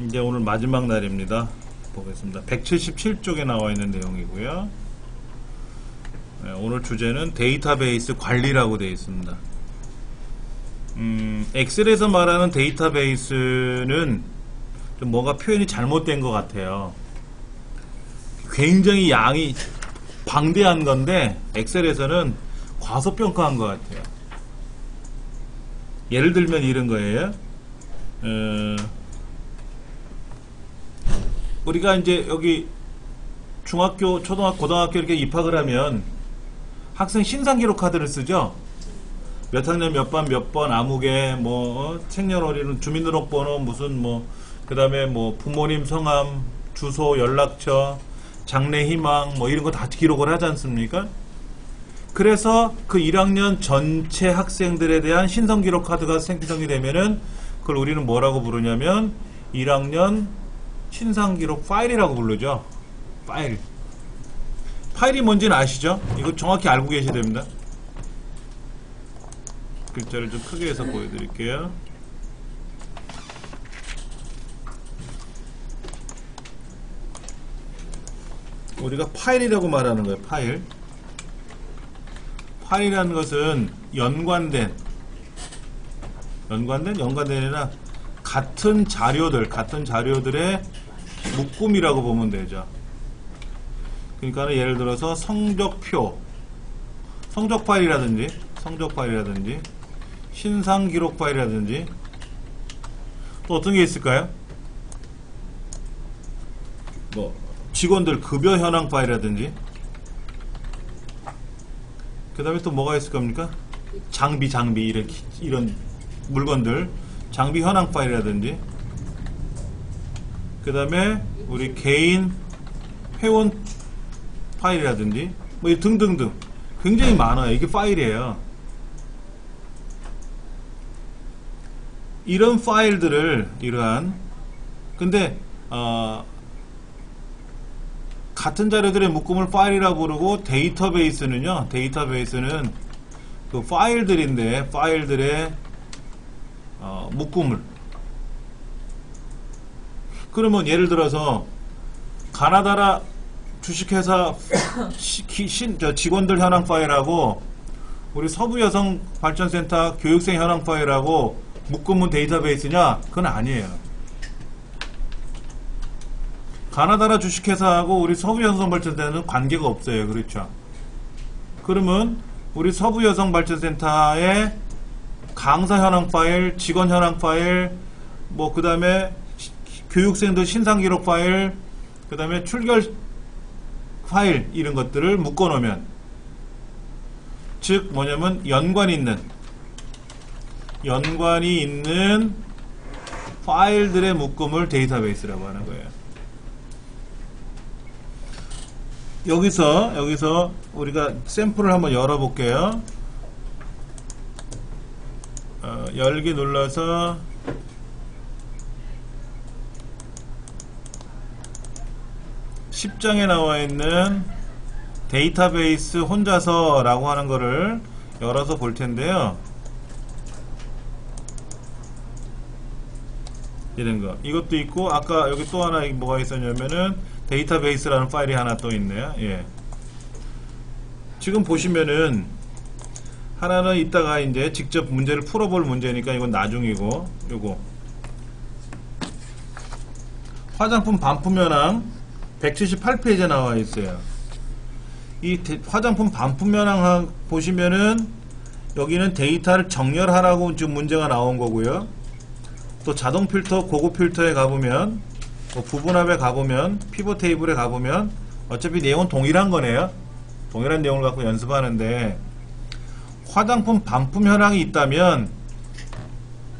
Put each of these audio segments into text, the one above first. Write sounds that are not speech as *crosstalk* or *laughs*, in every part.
이제 오늘 마지막 날입니다. 보겠습니다. 177쪽에 나와 있는 내용이고요. 네, 오늘 주제는 데이터베이스 관리라고 되어 있습니다. 음, 엑셀에서 말하는 데이터베이스는 좀 뭔가 표현이 잘못된 것 같아요. 굉장히 양이 방대한 건데 엑셀에서는 과소평가한 것 같아요. 예를 들면 이런 거예요. 어, 우리가 이제 여기 중학교, 초등학교, 고등학교 이렇게 입학을 하면 학생 신상 기록 카드를 쓰죠. 몇 학년 몇 반 몇번 아무개 뭐 어, 생년 월일은 주민등록번호 무슨 뭐 그다음에 뭐 부모님 성함 주소 연락처 장래 희망 뭐 이런 거 다 기록을 하지 않습니까? 그래서 그 1학년 전체 학생들에 대한 신성 기록 카드가 생성이 되면은 그걸 우리는 뭐라고 부르냐면 1학년 신상 기록 파일이라고 부르죠. 파일. 파일이 뭔지는 아시죠? 이거 정확히 알고 계셔야 됩니다. 글자를 좀 크게 해서 보여드릴게요. 우리가 파일이라고 말하는 거예요. 파일. 파일이라는 것은 연관된 연관된 연관된이나 같은 자료들 같은 자료들의 묶음이라고 보면 되죠. 그러니까 예를 들어서 성적표 성적 파일이라든지 성적 파일이라든지 신상 기록 파일이라든지 또 어떤 게 있을까요? 뭐 직원들 급여 현황 파일이라든지 그 다음에 또 뭐가 있을 겁니까? 장비 장비 이런 기- 이런 물건들 장비 현황 파일이라든지 그 다음에 우리 개인 회원 파일이라든지 뭐 등등등. 굉장히 많아요. 이게 파일이에요. 이런 파일들을 이러한 근데 어, 같은 자료들의 묶음을 파일이라고 부르고 데이터베이스는요 데이터베이스는 그 파일들인데 파일들의 어, 묶음을 그러면 예를 들어서 가나다라 주식회사 신- 저 직원들 현황 파일하고 우리 서부여성발전센터 교육생 현황 파일하고 묶음은 데이터베이스냐? 그건 아니에요. 가나다라 주식회사하고 우리 서부여성발전센터는 관계가 없어요. 그렇죠? 그러면 우리 서부여성발전센터의 강사 현황 파일, 직원 현황 파일, 뭐 그 다음에 교육생들 신상 기록 파일, 그 다음에 출결 파일 이런 것들을 묶어 놓으면 즉 뭐냐면 연관이 있는 연관이 있는 파일들의 묶음을 데이터베이스라고 하는 거예요. 여기서 여기서 우리가 샘플을 한번 열어볼게요. 어, 열기 눌러서 십장에 나와 있는 데이터베이스 혼자서 라고 하는 거를 열어서 볼 텐데요. 이런 거. 이것도 있고 아까 여기 또 하나 뭐가 있었냐면은 데이터베이스라는 파일이 하나 또 있네요. 예. 지금 보시면은 하나는 이따가 이제 직접 문제를 풀어볼 문제니까 이건 나중이고 요거 화장품 반품 현황 178페이지에 나와 있어요. 이 데- 화장품 반품 현황 보시면은 여기는 데이터를 정렬하라고 지금 문제가 나온 거고요. 또 자동 필터, 고급 필터에 가보면 뭐 부분합에 가보면 피벗 테이블에 가보면 어차피 내용은 동일한 거네요. 동일한 내용을 갖고 연습하는데 화장품 반품 현황이 있다면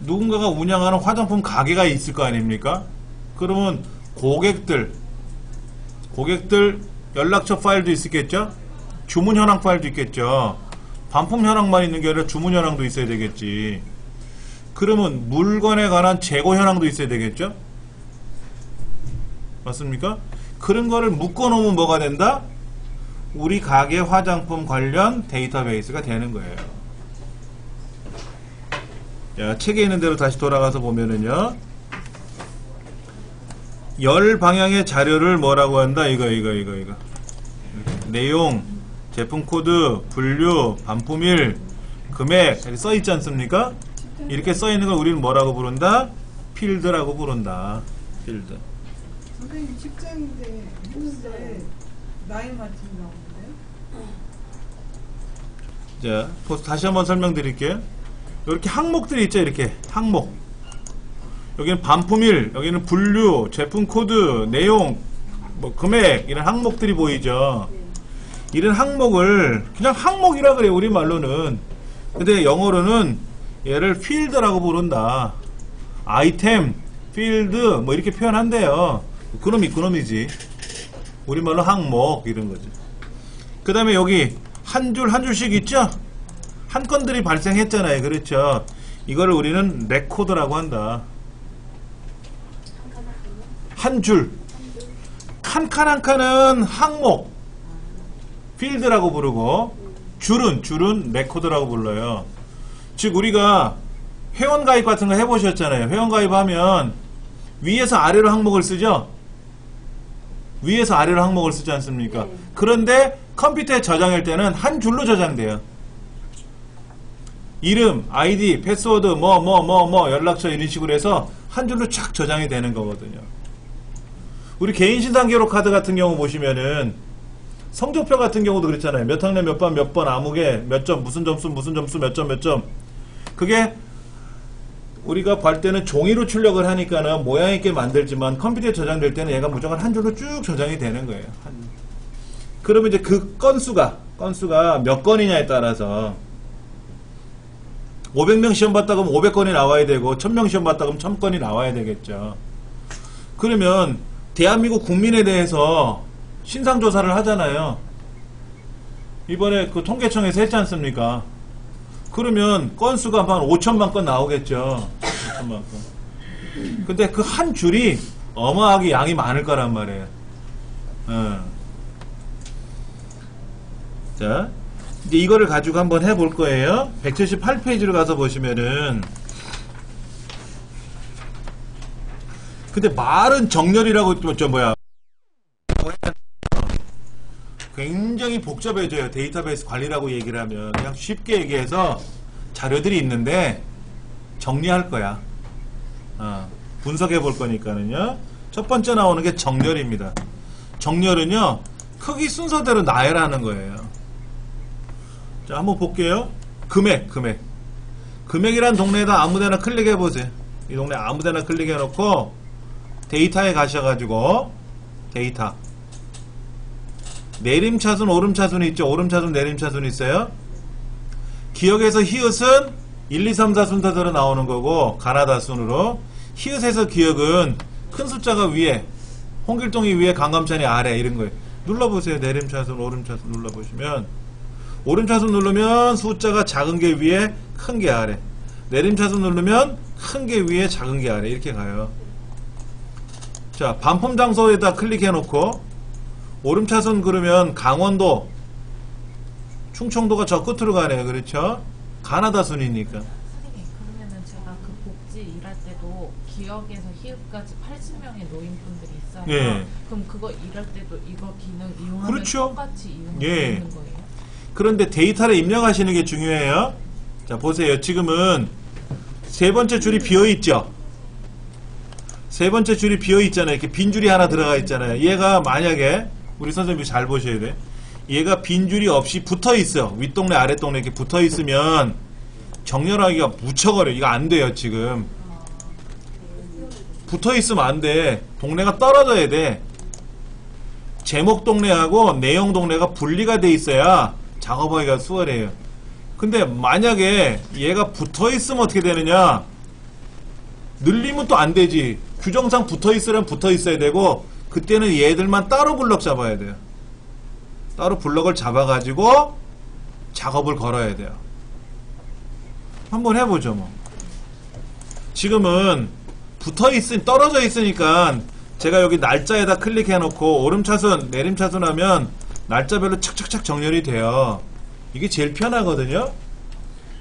누군가가 운영하는 화장품 가게가 있을 거 아닙니까? 그러면 고객들 고객들 연락처 파일도 있겠죠? 주문 현황 파일도 있겠죠? 반품 현황만 있는 게 아니라 주문 현황도 있어야 되겠지. 그러면 물건에 관한 재고 현황도 있어야 되겠죠? 맞습니까? 그런 거를 묶어 놓으면 뭐가 된다? 우리 가게 화장품 관련 데이터베이스가 되는 거예요. 자, 책에 있는 대로 다시 돌아가서 보면은요. 열 방향의 자료를 뭐라고 한다? 이거, 이거, 이거, 이거. 내용, 제품 코드, 분류, 반품일, 금액, 이렇게 써 있지 않습니까? 이렇게 써 있는 걸 우리는 뭐라고 부른다? 필드라고 부른다. 필드. 선생님 직장인데 있는데 나이 맞춘 나오는데요? 자, 보- 다시 한번 설명드릴게요. 이렇게 항목들이 있죠, 이렇게. 항목. 여기는 반품일, 여기는 분류, 제품 코드, 내용, 뭐, 금액, 이런 항목들이 보이죠. 이런 항목을 그냥 항목이라 그래요, 우리말로는. 근데 영어로는 얘를 필드라고 부른다. 아이템, 필드, 뭐 이렇게 표현한대요. 그놈이 그놈이지. 우리말로 항목, 이런 거지. 그 다음에 여기 한 줄 한 줄씩 있죠? 한 건들이 발생했잖아요. 그렇죠? 이거를 우리는 레코드라고 한다. 한 줄. 칸칸 한 칸은 항목. 필드라고 부르고 줄은 줄은 레코드라고 불러요. 즉 우리가 회원 가입 같은 거 해보셨잖아요. 회원 가입하면 위에서 아래로 항목을 쓰죠. 위에서 아래로 항목을 쓰지 않습니까? 네. 그런데 컴퓨터에 저장할 때는 한 줄로 저장돼요. 이름, 아이디, 패스워드, 뭐, 뭐, 뭐, 뭐, 연락처 이런 식으로 해서 한 줄로 쫙 저장이 되는 거거든요. 우리 개인 신상 기록 카드 같은 경우 보시면은 성적표 같은 경우도 그렇잖아요. 몇 학년 몇 반 몇 번 아무개 몇 점 무슨 점수 무슨 점수 몇 점 몇 점. 그게 우리가 볼 때는 종이로 출력을 하니까는 모양 있게 만들지만 컴퓨터에 저장될 때는 얘가 무조건 한 줄로 쭉 저장이 되는 거예요. 한- 그러면 이제 그 건수가 건수가 몇 건이냐에 따라서 500명 시험 봤다 그러면 500건이 나와야 되고 1000명 시험 봤다 그러면 1000건이 나와야 되겠죠. 그러면 대한민국 국민에 대해서 신상 조사를 하잖아요. 이번에 그 통계청에서 했지 않습니까? 그러면 건수가 한 5천만 건 나오겠죠. 5천만 건. 근데 그 한 줄이 어마하게 양이 많을 거란 말이에요. 어. 자, 이제 이거를 가지고 한번 해볼 거예요. 178페이지로 가서 보시면은 근데 말은 정렬이라고 또저 뭐야 굉장히 복잡해져요. 데이터베이스 관리라고 얘기를 하면 그냥 쉽게 얘기해서 자료들이 있는데 정리할 거야. 어, 분석해 볼 거니까는요. 첫 번째 나오는 게 정렬입니다. 정렬은요 크기 순서대로 나열하는 거예요. 자 한번 볼게요. 금액 금액 금액이란 동네에다 아무데나 클릭해 보세요. 이 동네 아무데나 클릭해 놓고 데이터에 가셔가지고 데이터. 내림차순 오름차순이 있죠? 오름차순 내림차순이 있어요? 기억에서 히읗은 1, 2, 3, 4 순서대로 나오는 거고 가나다 순으로. 히읗에서 기억은 큰 숫자가 위에 홍길동이 위에 강감찬이 아래 이런 거예요. 눌러보세요. 내림차순 오름차순 눌러보시면. 오름차순 누르면 숫자가 작은 게 위에 큰 게 아래. 내림차순 누르면 큰 게 위에 작은 게 아래. 이렇게 가요 자, 반품 장소에다 클릭해 놓고 오름차순 그러면 강원도 충청도가 저 끝으로 가네요. 그렇죠? 가나다 순이니까. 선생님 그러면은 제가 그 복지 일할 때도 기억에서 희읍까지 80명의 노인분들이 있어요. 예. 그럼 그거 일할 때도 이거 기능 이용하면 그렇죠. 똑같이 이용할 예. 수 있는 거예요? 그런데 데이터를 입력하시는 게 중요해요. 자, 보세요. 지금은 세 번째 줄이 비어 있죠? 세 번째 줄이 비어 있잖아요. 이렇게 빈 줄이 하나 들어가 있잖아요. 얘가 만약에 우리 선생님이 잘 보셔야 돼. 얘가 빈 줄이 없이 붙어 있어. 윗동네 아랫동네 이렇게 붙어 있으면 정렬하기가 무척 어려요. 이거 안 돼요, 지금. 붙어 있으면 안 돼. 동네가 떨어져야 돼. 제목 동네하고 내용 동네가 분리가 돼 있어야 작업하기가 수월해요. 근데 만약에 얘가 붙어 있으면 어떻게 되느냐? 늘리면 또 안 되지. 규정상 붙어 있으려면 붙어 있어야 되고 그때는 얘들만 따로 블럭 잡아야 돼요. 따로 블럭을 잡아가지고 작업을 걸어야 돼요. 한번 해보죠, 뭐. 지금은 붙어 있으 떨어져 있으니까 제가 여기 날짜에다 클릭해 놓고 오름차순, 내림차순 하면 날짜별로 착착착 정렬이 돼요. 이게 제일 편하거든요.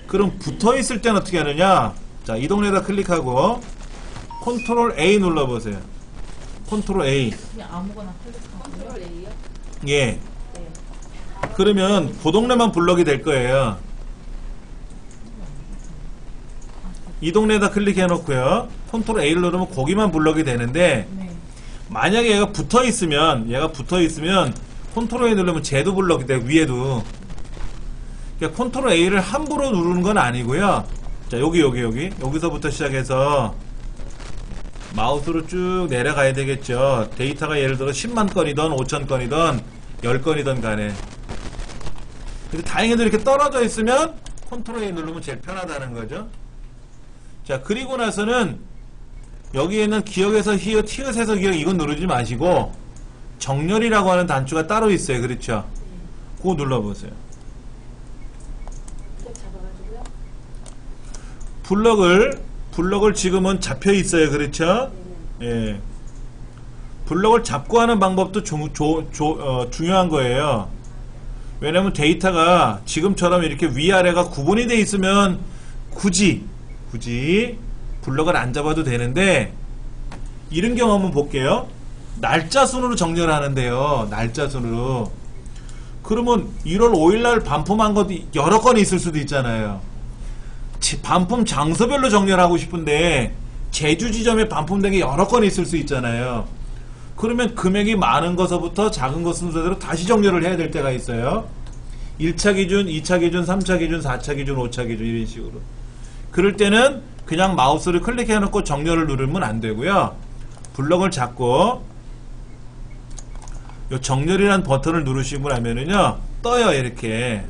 그럼 붙어 있을 때는 어떻게 하느냐? 자, 이 동네에다 클릭하고 컨트롤 A 눌러보세요. 컨트롤 A. 그냥 아무거나. 컨트롤 A요? 예. 네. 그러면 그 동네만 블럭이 될 거예요. 이 동네에다 클릭해 놓고요. 컨트롤 A를 누르면 거기만 블럭이 되는데 네. 만약에 얘가 붙어 있으면 얘가 붙어 있으면 컨트롤 A 누르면 쟤도 블럭이 돼 위에도. 그러니까 컨트롤 A를 함부로 누르는 건 아니고요. 자 여기 여기 여기 여기서부터 시작해서 마우스로 쭉 내려가야 되겠죠. 데이터가 예를 들어 10만 건이든 5천 건이든 10건이든 간에. 근데 다행히도 이렇게 떨어져 있으면 컨트롤 A 누르면 제일 편하다는 거죠. 자, 그리고 나서는 여기에 있는 기억에서 히읗, 티읕에서 기억 이건 누르지 마시고 정렬이라고 하는 단추가 따로 있어요. 그렇죠? 그거 눌러보세요. 블럭을 블럭을 지금은 잡혀 있어요. 그렇죠? 예. 블럭을 잡고 하는 방법도 조- 조- 조- 어, 중요한 거예요. 왜냐면 데이터가 지금처럼 이렇게 위아래가 구분이 돼 있으면 굳이 굳이 블럭을 안 잡아도 되는데 이런 경우 한번 볼게요. 날짜 순으로 정렬 하는데요. 날짜 순으로. 그러면 1월 5일 날 반품한 것도 여러 건이 있을 수도 있잖아요. 지- 반품 장소별로 정렬 하고 싶은데 제주 지점에 반품된 게 여러 건 있을 수 있잖아요. 그러면 금액이 많은 것서부터 작은 것 순서대로 다시 정렬을 해야 될 때가 있어요. 1차 기준, 2차 기준, 3차 기준, 4차 기준, 5차 기준 이런 식으로. 그럴 때는 그냥 마우스를 클릭해 놓고 정렬을 누르면 안 되고요. 블럭을 잡고 요 정렬이라는 버튼을 누르시고 나면은요. 떠요, 이렇게.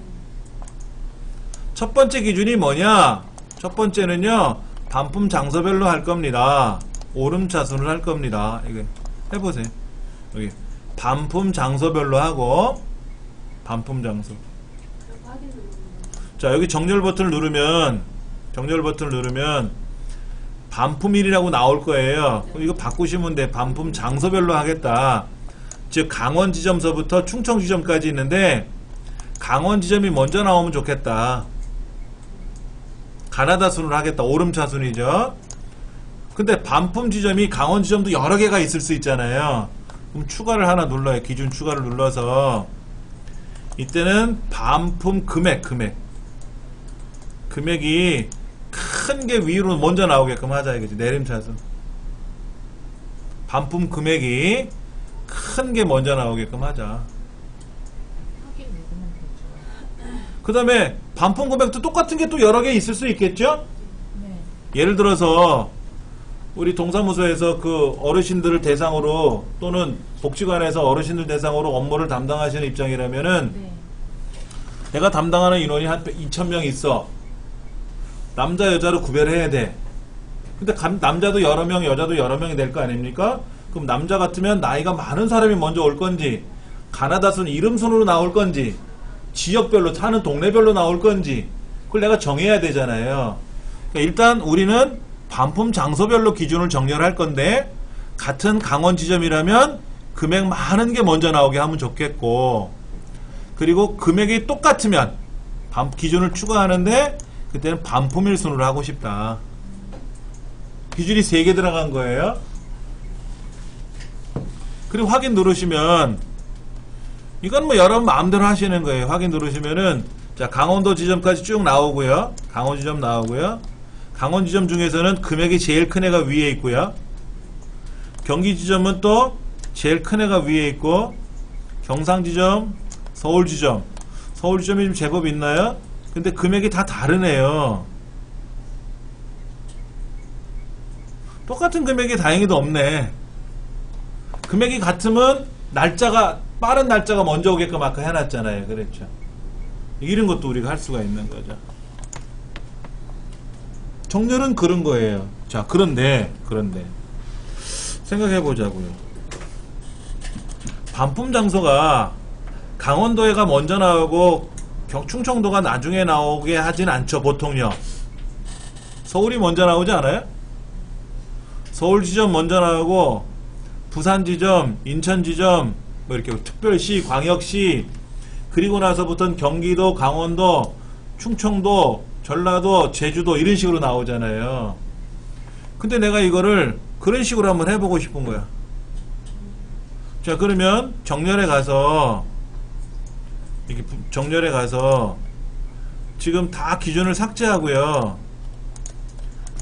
첫 번째 기준이 뭐냐? 첫 번째는요, 반품 장소별로 할 겁니다. 오름차순을 할 겁니다. 이거 해보세요. 여기 반품 장소별로 하고 반품 장소. 자 여기 정렬 버튼을 누르면 정렬 버튼을 누르면 반품일이라고 나올 거예요. 이거 바꾸시면 돼. 반품 장소별로 하겠다. 즉 강원 지점서부터 충청 지점까지 있는데 강원 지점이 먼저 나오면 좋겠다. 가나다 순으로 하겠다. 오름차 순이죠. 근데 반품 지점이 강원 지점도 여러 개가 있을 수 있잖아요. 그럼 추가를 하나 눌러요. 기준 추가를 눌러서 이때는 반품 금액 금액 금액이 큰 게 위로 먼저 나오게끔 하자 이거지 내림차순 반품 금액이 큰 게 먼저 나오게끔 하자 확인 누르면 되죠. 그 다음에 반품 금액도 똑같은 게 또 여러 개 있을 수 있겠죠 네. 예를 들어서 우리 동사무소에서 그 어르신들을 대상으로 또는 복지관에서 어르신들 대상으로 업무를 담당하시는 입장이라면은 네. 내가 담당하는 인원이 한 2,000명 있어. 남자, 여자로 구별해야 돼. 근데 감- 남자도 여러 명, 여자도 여러 명이 될 거 아닙니까? 그럼 남자 같으면 나이가 많은 사람이 먼저 올 건지, 가나다 순, 이름 순으로 나올 건지, 지역별로, 사는 동네별로 나올 건지, 그걸 내가 정해야 되잖아요. 그러니까 일단 우리는 반품 장소별로 기준을 정렬할 건데, 같은 강원 지점이라면 금액 많은 게 먼저 나오게 하면 좋겠고, 그리고 금액이 똑같으면 반- 기준을 추가하는데 그때는 반품일 순으로 하고 싶다. 기준이 3개 들어간 거예요. 그리고 확인 누르시면 이건 뭐 여러분 마음대로 하시는 거예요. 확인 누르시면은 자 강원도 지점까지 쭉 나오고요. 강원 지점 나오고요. 강원 지점 중에서는 금액이 제일 큰 애가 위에 있고요. 경기 지점은 또 제일 큰 애가 위에 있고 경상 지점, 서울 지점. 서울 지점이 좀 제법 있나요? 근데 금액이 다 다르네요. 똑같은 금액이 다행히도 없네. 금액이 같으면 날짜가 빠른 날짜가 먼저 오게끔 아까 해놨잖아요. 그랬죠. 이런 것도 우리가 할 수가 있는 거죠. 정렬은 그런 거예요. 자, 그런데 그런데 생각해 보자고요. 반품 장소가 강원도에가 먼저 나오고 경- 충청도가 나중에 나오게 하진 않죠 보통요 서울이 먼저 나오지 않아요? 서울 지점 먼저 나오고 부산 지점, 인천 지점 뭐 이렇게 특별시, 광역시 그리고 나서부터는 경기도, 강원도, 충청도, 전라도, 제주도 이런 식으로 나오잖아요 근데 내가 이거를 그런 식으로 한번 해보고 싶은 거야 자 그러면 정렬에 가서 이렇게 부- 정렬에 가서 지금 다 기준을 삭제하고요.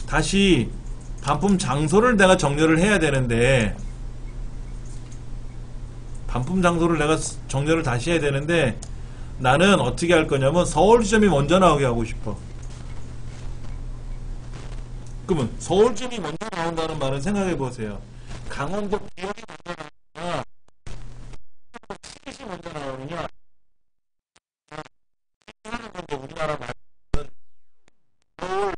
다시 반품 장소를 내가 정렬을 해야 되는데 반품 장소를 내가 스- 정렬을 다시 해야 되는데 나는 어떻게 할 거냐면 서울 지점이 먼저 나오게 하고 싶어. 그러면 서울 지점이 먼저 나온다는 말은 생각해 보세요. 강원도 기업이 먼저 나오느냐, 시이 먼저 나오느냐. 하는 건데 우리나라 말은 서울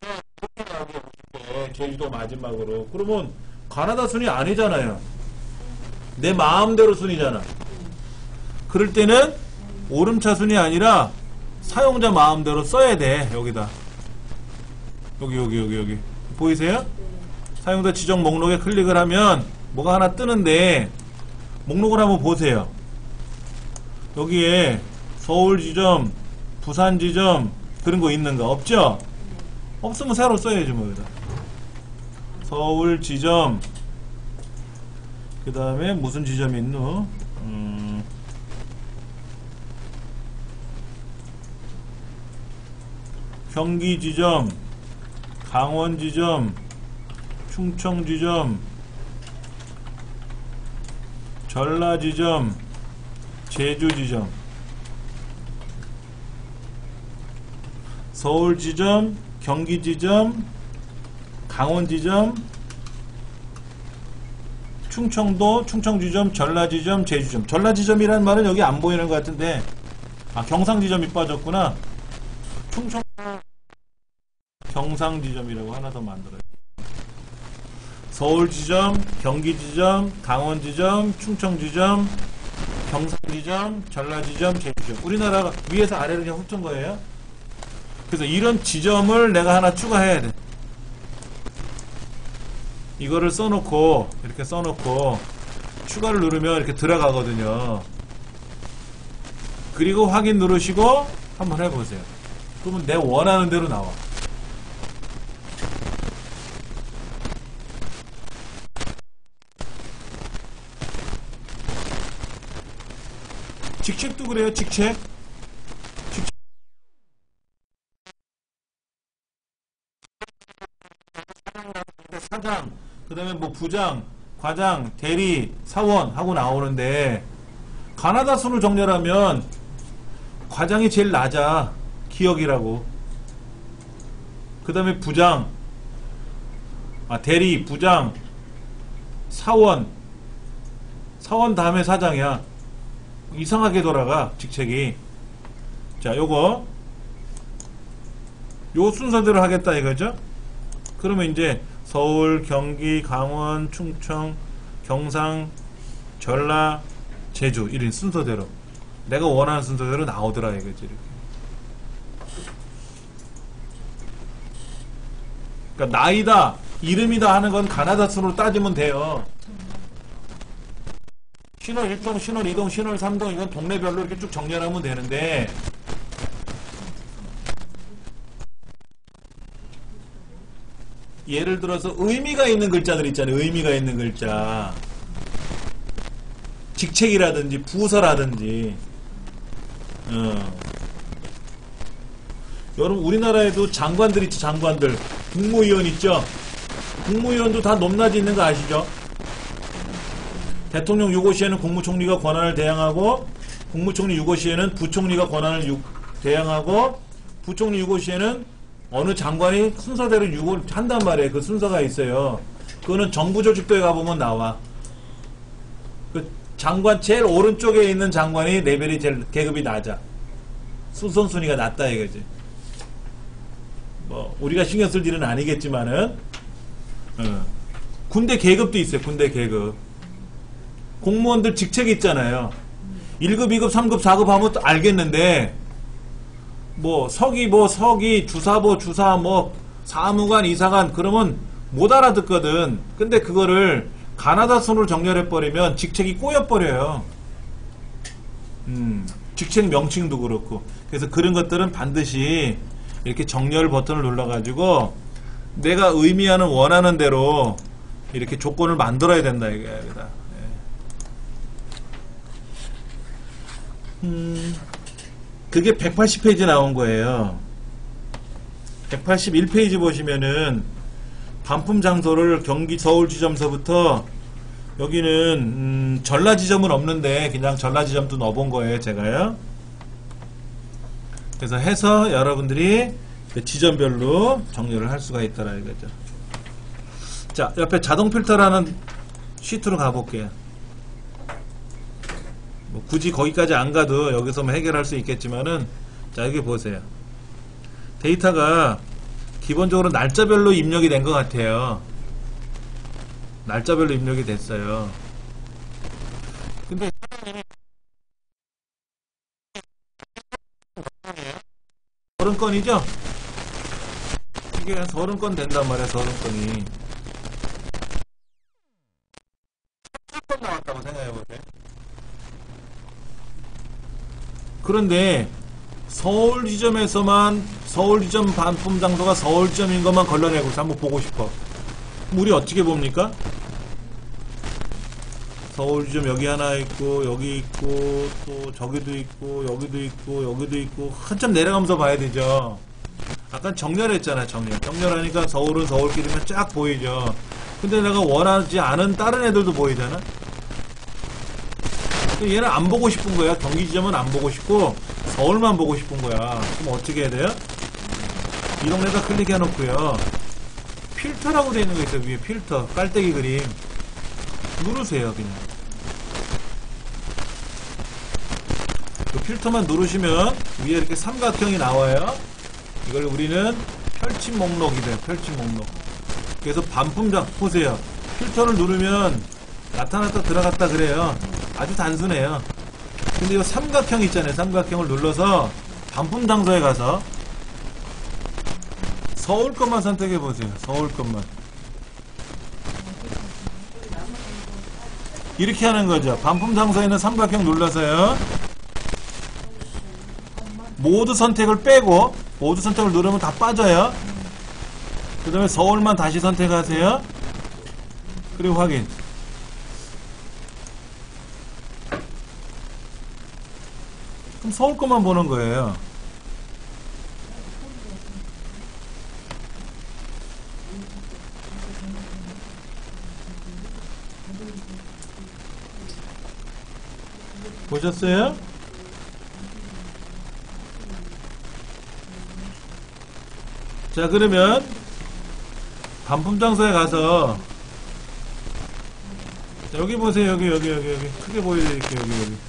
그렇게 나오게 하고 싶대. 제주도 마지막으로. 그러면 가나다 순위 아니잖아요. 내 마음대로 순위잖아. 그럴 때는 오름차 순이 아니라 사용자 마음대로 써야 돼. 여기다. 여기 여기 여기 여기. 보이세요? 사용자 지정 목록에 클릭을 하면 뭐가 하나 뜨는데 목록을 한번 보세요. 여기에 서울 지점, 부산 지점 그런 거 있는가? 없죠? 없으면 새로 써야지 뭐 여기다. 서울 지점 그 다음에 무슨 지점이 있노? 음, 경기 지점, 강원 지점, 충청 지점, 전라 지점, 제주 지점, 서울 지점, 경기 지점, 강원 지점, 충청도, 충청지점, 전라지점, 제주점. 전라지점이라는 말은 여기 안 보이는 것 같은데, 아, 경상지점이 빠졌구나. 충청, 경상지점이라고 하나 더 만들어요. 서울지점, 경기지점, 강원지점, 충청지점, 경상지점, 전라지점, 제주점. 우리나라가 위에서 아래로 그냥 훑은 거예요. 그래서 이런 지점을 내가 하나 추가해야 돼. 이거를 써놓고 이렇게 써놓고 추가를 누르면 이렇게 들어가거든요. 그리고 확인 누르시고 한번 해보세요. 그러면 내 원하는 대로 나와. 직책도 그래요. 직책. 사장, 그 다음에 뭐 부장, 과장, 대리, 사원 하고 나오는데 가나다 순을 정렬하면 과장이 제일 낮아. 기억이라고. 그 다음에 부장, 아, 대리, 부장, 사원, 사원 다음에 사장이야. 이상하게 돌아가, 직책이. 자, 요거. 요 순서대로 하겠다 이거죠? 그러면 이제 서울, 경기, 강원, 충청, 경상, 전라, 제주 이런 순서대로 내가 원하는 순서대로 나오더라 이거지 이렇게. 그러니까 나이다, 이름이다 하는 건 가나다 순으로 따지면 돼요. 신월 1동, 신월 2동, 신월 3동 이건 동네별로 이렇게 쭉 정렬하면 되는데 예를 들어서 의미가 있는 글자들 있잖아요. 의미가 있는 글자. 직책이라든지 부서라든지. 어. 여러분 우리나라에도 장관들 있죠. 장관들. 국무위원 있죠. 국무위원도 다 높낮이 있는 거 아시죠? 대통령 유고시에는 국무총리가 권한을 대항하고 국무총리 유고시에는 부총리가 권한을 유- 대항하고 부총리 유고시에는 어느 장관이 순서대로 유고를 한단 말이에요. 그 순서가 있어요. 그거는 정부 조직도에 가보면 나와. 그 장관 제일 오른쪽에 있는 장관이 레벨이 제일 계급이 낮아. 수선순위가 낮다 이거지. 뭐 우리가 신경 쓸 일은 아니겠지만은 어. 군대 계급도 있어요. 군대 계급. 공무원들 직책이 있잖아요. 1급, 2급, 3급, 4급 하면 또 알겠는데 뭐 서기 뭐 서기 주사보 주사 뭐 사무관 이사관 그러면 못 알아듣거든. 근데 그거를 가나다 순으로 정렬해 버리면 직책이 꼬여 버려요. 음, 직책 명칭도 그렇고. 그래서 그런 것들은 반드시 이렇게 정렬 버튼을 눌러 가지고 내가 의미하는 원하는 대로 이렇게 조건을 만들어야 된다 이거야. 예. 음, 그게 180페이지 나온 거예요. 181페이지 보시면은 반품 장소를 경기 서울 지점서부터 여기는 음, 전라 지점은 없는데 그냥 전라 지점도 넣어본 거예요 제가요. 그래서 해서 여러분들이 그 지점별로 정렬을 할 수가 있다라 이거죠. 자, 옆에 자동 필터라는 시트로 가볼게요. 뭐 굳이 거기까지 안 가도 여기서 뭐 해결할 수 있겠지만은 자 여기 보세요. 데이터가 기본적으로 날짜별로 입력이 된 것 같아요. 날짜별로 입력이 됐어요. 근데 서른 건이죠? 이게 한 서른 건 된단 말이야, 서른 건이. 건 나왔다고 생각해보세요. 그런데 서울 지점에서만 서울 지점 반품 장소가 서울 지점인 것만 걸러내고 한번 보고 싶어. 우리 어떻게 봅니까? 서울 지점 여기 하나 있고 여기 있고 또 저기도 있고 여기도 있고 여기도 있고 한참 내려가면서 봐야 되죠. 아까 정렬했잖아 정렬. 정렬하니까 서울은 서울끼리만 쫙 보이죠. 근데 내가 원하지 않은 다른 애들도 보이잖아. 얘는 안 보고 싶은 거야. 경기 지점은 안 보고 싶고 서울만 보고 싶은 거야. 그럼 어떻게 해야 돼요? 이 동네다 클릭해 놓고요. 필터라고 되어 있는 거 있어요. 위에 필터. 깔때기 그림. 누르세요, 그냥. 그 필터만 누르시면 위에 이렇게 삼각형이 나와요. 이걸 우리는 펼침 목록이 돼요. 펼침 목록. 그래서 반품장 보세요. 필터를 누르면 나타났다 들어갔다 그래요. 아주 단순해요. 근데 이 삼각형 있잖아요. 삼각형을 눌러서 반품 장소에 가서 서울 것만 선택해 보세요. 서울 것만. 이렇게 하는 거죠. 반품 장소에 있는 삼각형 눌러서요. 모두 선택을 빼고 모두 선택을 누르면 다 빠져요. 그 다음에 서울만 다시 선택하세요. 그리고 확인. 그럼 서울 것만 보는 거예요. 보셨어요? 자 그러면 반품 장소에 가서 자, 여기 보세요 여기 여기 여기 여기 크게 보여드릴게요 여기 여기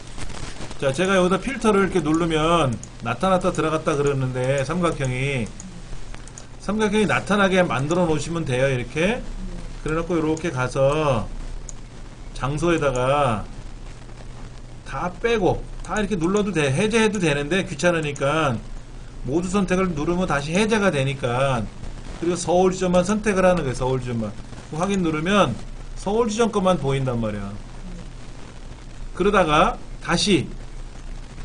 자 제가 여기다 필터를 이렇게 누르면 나타났다 들어갔다 그러는데 삼각형이 삼각형이 나타나게 만들어 놓으시면 돼요 이렇게. 그래 놓고 이렇게 가서 장소에다가 다 빼고 다 이렇게 눌러도 돼 해제해도 되는데 귀찮으니까 모두 선택을 누르면 다시 해제가 되니까. 그리고 서울 지점만 선택을 하는 거예요 서울 지점만. 확인 누르면 서울 지점 것만 보인단 말이야. 그러다가 다시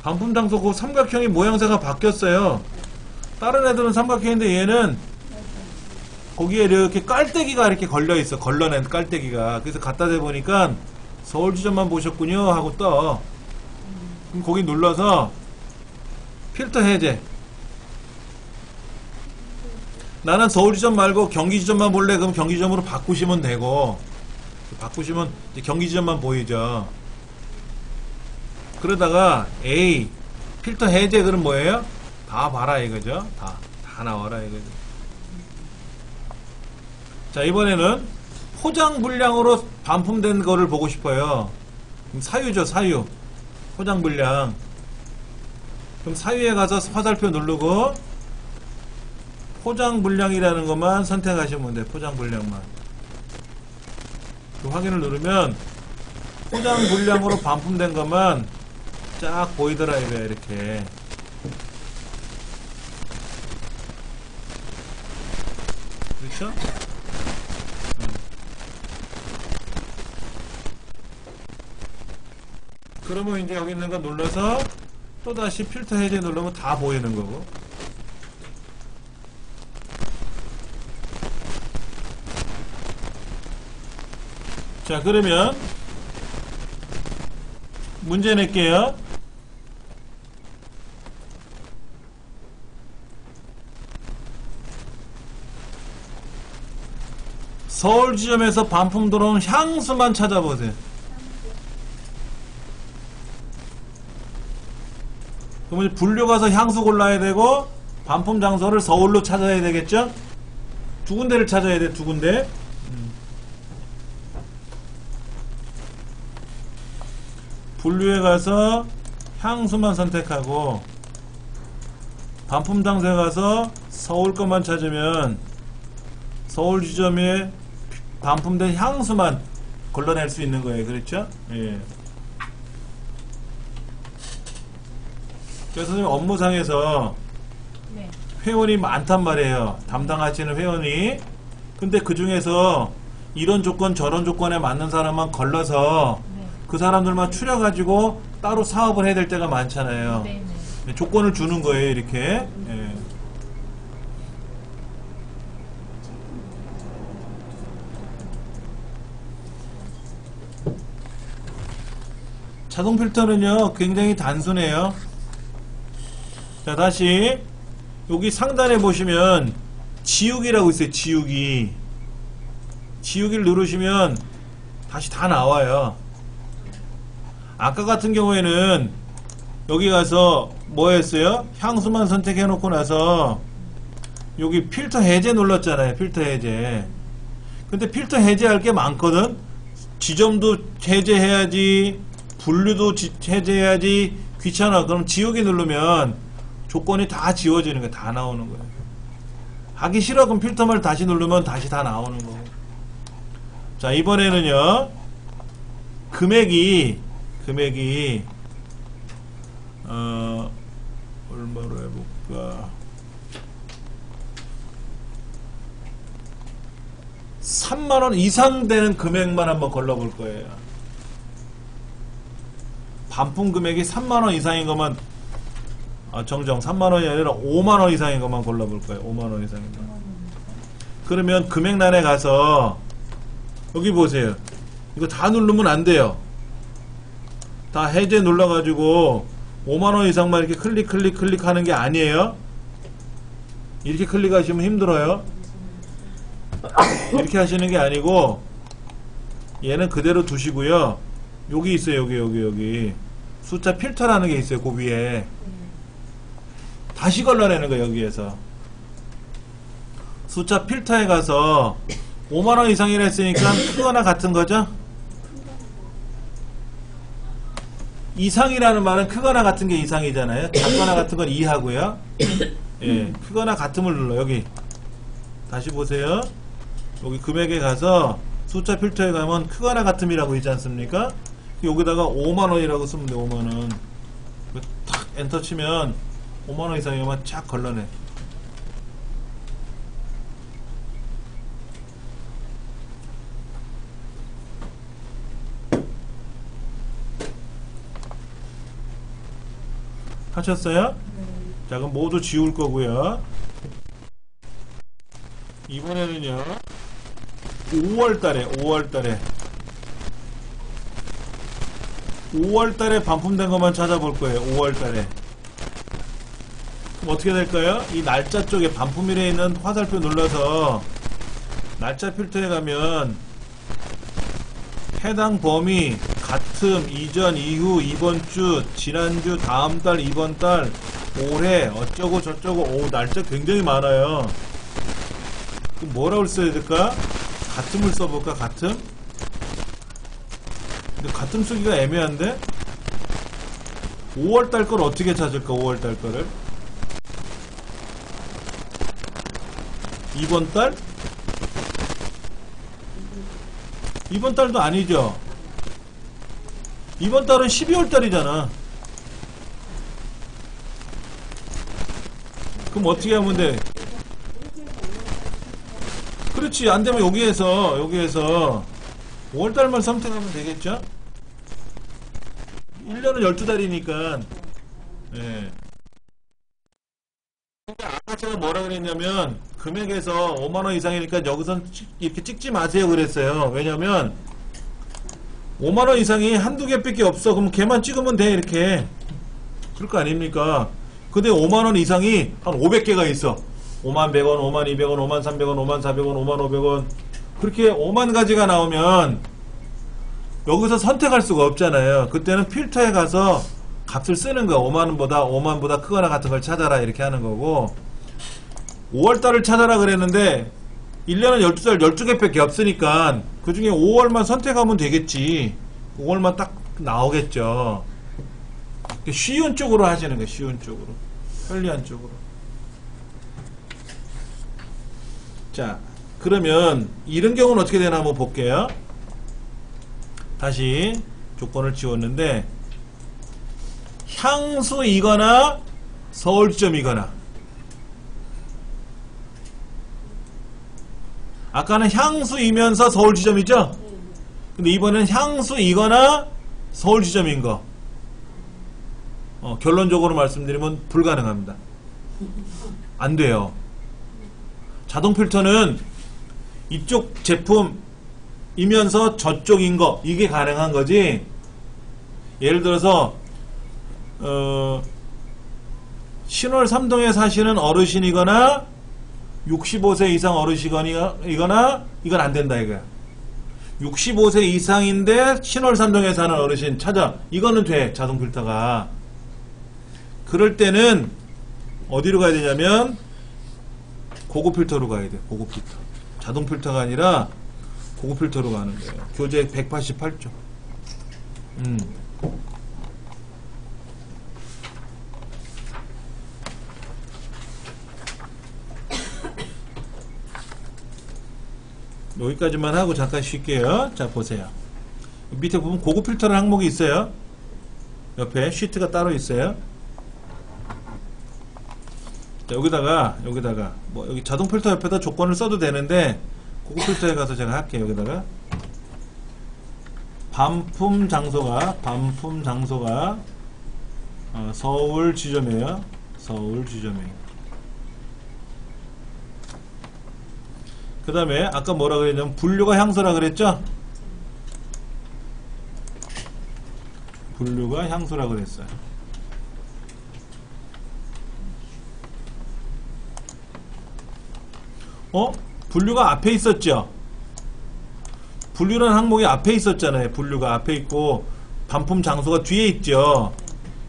반품 장소 그 삼각형이 모양새가 바뀌었어요. 다른 애들은 삼각형인데 얘는 거기에 이렇게 깔때기가 이렇게 걸려 있어. 걸러낸 깔때기가. 그래서 갖다 대보니까 서울 지점만 보셨군요 하고 떠. 그럼 거기 눌러서 필터 해제. 나는 서울 지점 말고 경기 지점만 볼래? 그럼 경기 지점으로 바꾸시면 되고. 바꾸시면 이제 경기 지점만 보이죠 그러다가 A 필터 해제 그럼 뭐예요? 다 봐라 이거죠. 다, 다 나와라 이거죠. 자 이번에는 포장 분량으로 반품된 거를 보고 싶어요. 사유죠 사유. 포장 분량. 그럼 사유에 가서 화살표 누르고 포장 분량이라는 것만 선택하시면 돼요 포장 분량만. 그 확인을 누르면 포장 분량으로 반품된 것만 쫙 보이더라 이거야 이렇게 그렇죠? 음. 그러면 이제 여기 있는 거 눌러서 또다시 필터 해제 누르면 다 보이는 거고 자, 그러면 문제 낼게요. 서울 지점에서 반품 들어온 향수만 찾아보세요. 그러면 이제 분류 가서 향수 골라야 되고 반품 장소를 서울로 찾아야 되겠죠? 두 군데를 찾아야 돼, 두 군데. 음. 분류에 가서 향수만 선택하고 반품 장소에 가서 서울 것만 찾으면 서울 지점에 반품된 향수만 걸러낼 수 있는 거예요. 그렇죠? 예. 그래서 선생님 업무상에서 네. 회원이 많단 말이에요. 담당하시는 회원이. 근데 그 중에서 이런 조건 저런 조건에 맞는 사람만 걸러서 네. 그 사람들만 추려가지고 따로 사업을 해야 될 때가 많잖아요. 네, 네. 조건을 주는 거예요, 이렇게. 예. 자동 필터는요, 굉장히 단순해요. 자, 다시, 여기 상단에 보시면, 지우기라고 있어요, 지우기. 지우기를 누르시면, 다시 다 나와요. 아까 같은 경우에는, 여기 가서, 뭐 했어요? 향수만 선택해 놓고 나서, 여기 필터 해제 눌렀잖아요, 필터 해제. 근데 필터 해제할 게 많거든? 지점도 해제해야지, 분류도 지- 해제해야지, 귀찮아. 그럼 지우기 누르면 조건이 다 지워지는 거야. 다 나오는 거야. 하기 싫어. 그럼 필터만 다시 누르면 다시 다 나오는 거고. 자, 이번에는요, 금액이, 금액이, 어, 얼마로 해볼까. 3만원 이상 되는 금액만 한번 걸러볼 거예요. 반품 금액이 3만원 이상인 것만, 아, 정정, 3만원이 아니라 5만원 이상인 것만 골라볼 거예요. 5만원 이상인 거. 그러면 금액란에 가서, 여기 보세요. 이거 다 누르면 안 돼요. 다 해제 눌러가지고, 5만원 이상만 이렇게 클릭, 클릭, 클릭 하는 게 아니에요. 이렇게 클릭하시면 힘들어요. 이렇게 하시는 게 아니고 얘는 그대로 두시고요. 여기 있어요. 여기 여기 여기 숫자 필터라는 게 있어요. 그 위에 다시 걸러내는 거예요. 여기에서 숫자 필터에 가서 5만 원 이상이라 했으니까 크거나 같은 거죠? 이상이라는 말은 크거나 같은 게 이상이잖아요. 작거나 같은 건 이하고요. 예, 크거나 같음을 눌러 여기 다시 보세요. 여기 금액에 가서 숫자 필터에 가면 크거나 같음이라고 있지 않습니까? 여기다가 5만원이라고 쓰면 돼 5만원. 탁 엔터 치면 5만원 이상이면 쫙 걸러내. 하셨어요? 자 그럼 모두 지울 거고요. 이번에는요 5월달에 5월달에 5월달에 반품된 것만 찾아볼 거예요 5월달에 그럼 어떻게 될까요? 이 날짜 쪽에 반품일에 있는 화살표 눌러서 날짜 필터에 가면 해당 범위 같음 이전 이후 이번 주 지난주 다음 달 이번 달 올해 어쩌고 저쩌고 오 날짜 굉장히 많아요 그럼 뭐라고 써야 될까? 같음을 써볼까? 같음? 근데 같음 쓰기가 애매한데? 5월달 걸 어떻게 찾을까? 5월달 거를 이번 달? 이번 달도 아니죠? 이번 달은 12월 달이잖아. 그럼 어떻게 하면 돼? 그렇지. 안 되면 여기에서, 여기에서 5월달만 선택하면 되겠죠? 1년은 12달이니까. 예. 아까 제가 뭐라 그랬냐면, 금액에서 5만원 이상이니까 여기선 찍- 이렇게 찍지 마세요 그랬어요. 왜냐면, 5만원 이상이 한두 개밖에 없어. 그럼 걔만 찍으면 돼, 이렇게. 그럴 거 아닙니까? 근데 5만원 이상이 한 500개가 있어. 5만 100원, 5만 200원, 5만 300원, 5만 400원, 5만 500원. 그렇게 5만 가지가 나오면 여기서 선택할 수가 없잖아요. 그때는 필터에 가서 값을 쓰는 거야. 5만원보다 5만보다 크거나 같은 걸 찾아라. 이렇게 하는 거고. 5월달을 찾아라 그랬는데 1년은 12달 12개밖에 없으니까 그 중에 5월만 선택하면 되겠지. 5월만 딱 나오겠죠. 쉬운 쪽으로 하시는 거예요. 쉬운 쪽으로. 편리한 쪽으로. 자, 그러면 이런 경우는 어떻게 되나 한번 볼게요. 다시 조건을 지웠는데 향수이거나 서울점이거나 아까는 향수이면서 서울 지점이죠? 네, 네. 근데 이번엔 향수이거나 서울 지점인 거. 어, 결론적으로 말씀드리면 불가능합니다. 안 돼요. 자동 필터는 이쪽 제품 이면서 저쪽인 거 이게 가능한 거지. 예를 들어서 어, 신월 삼동에 사시는 어르신이거나 65세 이상 어르신이거나 이건 안 된다 이거야. 65세 이상인데 신월 삼동에 사는 어르신 찾아. 이거는 돼. 자동 필터가. 그럴 때는 어디로 가야 되냐면 고급 필터로 가야 돼. 고급 필터. 자동 필터가 아니라 고급 필터로 가는 거예요. 교재 188조. 음. 여기까지만 하고 잠깐 쉴게요. 자, 보세요. 밑에 보면 고급 필터라는 항목이 있어요. 옆에 시트가 따로 있어요. 자, 여기다가, 여기다가, 뭐, 여기 자동 필터 옆에다 조건을 써도 되는데, 필터에 가서 제가 할게요. 여기다가. 반품 장소가, 반품 장소가, 어, 서울 지점이에요. 서울 지점이에요. 그 다음에 아까 뭐라 그랬냐면 분류가 향수라 그랬죠? 분류가 향수라 그랬어요. 어? 분류가 앞에 있었죠? 분류라는 항목이 앞에 있었잖아요. 분류가 앞에 있고 반품 장소가 뒤에 있죠.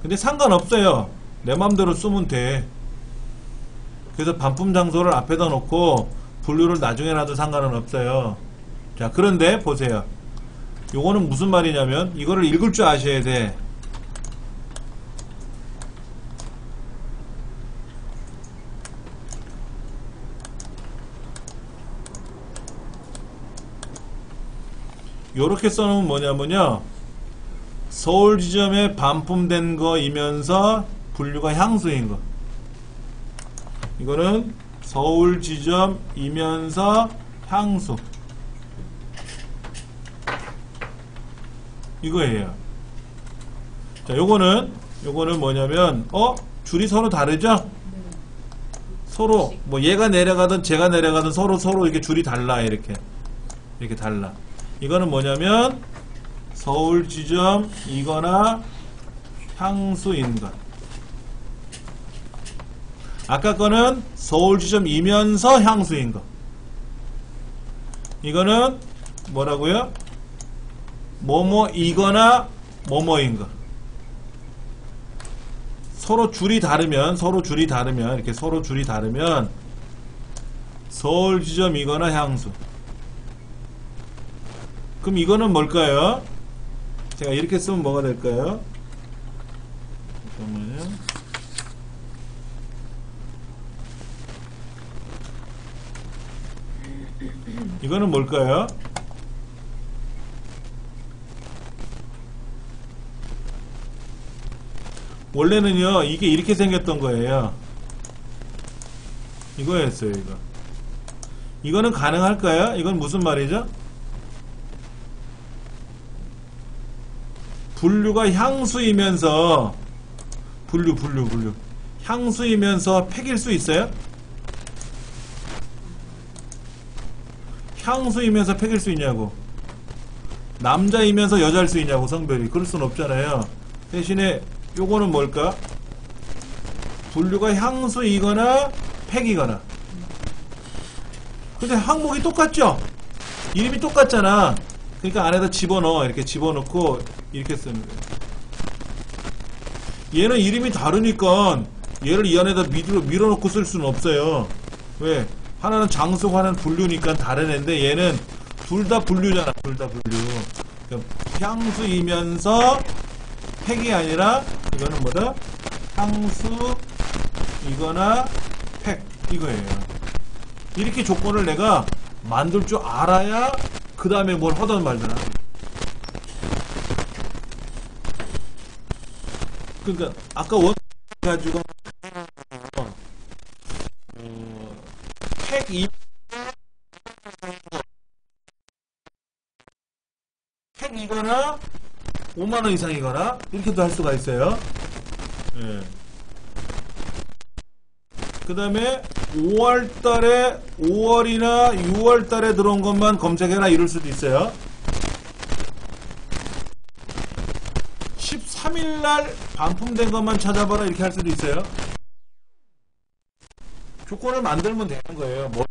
근데 상관없어요. 내 맘대로 쓰면 돼. 그래서 반품 장소를 앞에다 놓고 분류를 나중에 놔도 상관은 없어요. 자, 그런데 보세요. 요거는 무슨 말이냐면 이거를 읽을 줄 아셔야 돼. 요렇게 써놓으면 뭐냐면요. 서울 지점에 반품된 거이면서 분류가 향수인 거. 이거는 서울 지점이면서 향수. 이거예요. 자, 요거는, 요거는 뭐냐면, 어? 줄이 서로 다르죠? 서로, 뭐 얘가 내려가든 제가 내려가든 서로 서로 이렇게 줄이 달라, 이렇게. 이렇게 달라. 이거는 뭐냐면, 서울 지점이거나 향수인 것. 아까 거는 서울 지점이면서 향수인 거. 이거는 뭐라고요? 뭐뭐이거나 뭐뭐인 거. 서로 줄이 다르면 서로 줄이 다르면 이렇게 서로 줄이 다르면 서울 지점이거나 향수. 그럼 이거는 뭘까요? 제가 이렇게 쓰면 뭐가 될까요? 잠깐만요. 이거는 뭘까요? 원래는요 이게 이렇게 생겼던 거예요 이거였어요 이거 이거는 가능할까요? 이건 무슨 말이죠? 분류가 향수이면서 분류 분류 분류 향수이면서 팩일 수 있어요? 향수이면서 팩일 수 있냐고 남자이면서 여자일 수 있냐고 성별이 그럴 순 없잖아요. 대신에 요거는 뭘까? 분류가 향수이거나 팩이거나. 근데 항목이 똑같죠? 이름이 똑같잖아. 그러니까 안에다 집어넣어. 이렇게 집어넣고 이렇게 쓰는 거예요. 얘는 이름이 다르니까 얘를 이 안에다 밀어, 밀어넣고 쓸 수는 없어요. 왜? 하나는 장수, 하나는 분류니까 다른 애인데 얘는 둘 다 분류잖아. 둘 다 분류. 그러니까 향수이면서 팩이 아니라 이거는 뭐다? 향수 이거나 팩 이거예요. 이렇게 조건을 내가 만들 줄 알아야 그 다음에 뭘 하든 말든. 그러니까 아까 원 가지고 어, 팩 이, 팩이거나 5만 원 이상이거나 이렇게도 할 수가 있어요. 예. 그 다음에 5월 달에 5월이나 6월 달에 들어온 것만 검색해라 이럴 수도 있어요. 13일 날 반품된 것만 찾아봐라 이렇게 할 수도 있어요. 조건을 만들면 되는 거예요. 뭐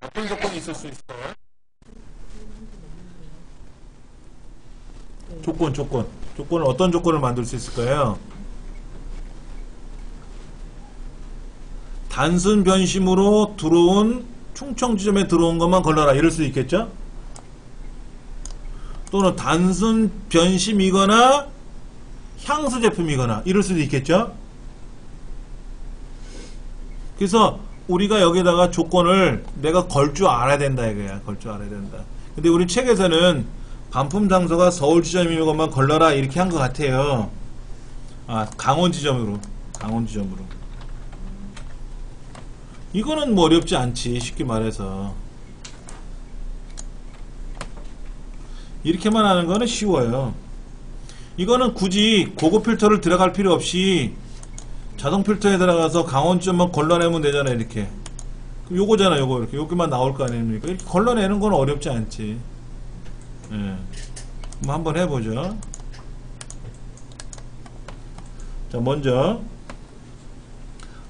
어떤 조건이 있을 수 있어요? 조건, 조건. 조건을 어떤 조건을 만들 수 있을까요? 단순 변심으로 들어온 충청 지점에 들어온 것만 걸러라 이럴 수 있겠죠? 또는 단순 변심이거나 향수 제품이거나 이럴 수도 있겠죠? 그래서 우리가 여기다가 조건을 내가 걸 줄 알아야 된다 이거야. 걸 줄 알아야 된다. 근데 우리 책에서는 반품 장소가 서울 지점인 것만 걸러라 이렇게 한 것 같아요. 아 강원 지점으로 강원 지점으로. 이거는 뭐 어렵지 않지 쉽게 말해서 이렇게만 하는 거는 쉬워요. 이거는 굳이 고급 필터를 들어갈 필요 없이 자동 필터에 들어가서 강원점만 걸러내면 되잖아요 이렇게 요거잖아 요거 이렇게 여기만 나올 거 아닙니까 이렇게 걸러내는 건 어렵지 않지 예. 한번 한번 해보죠 자 먼저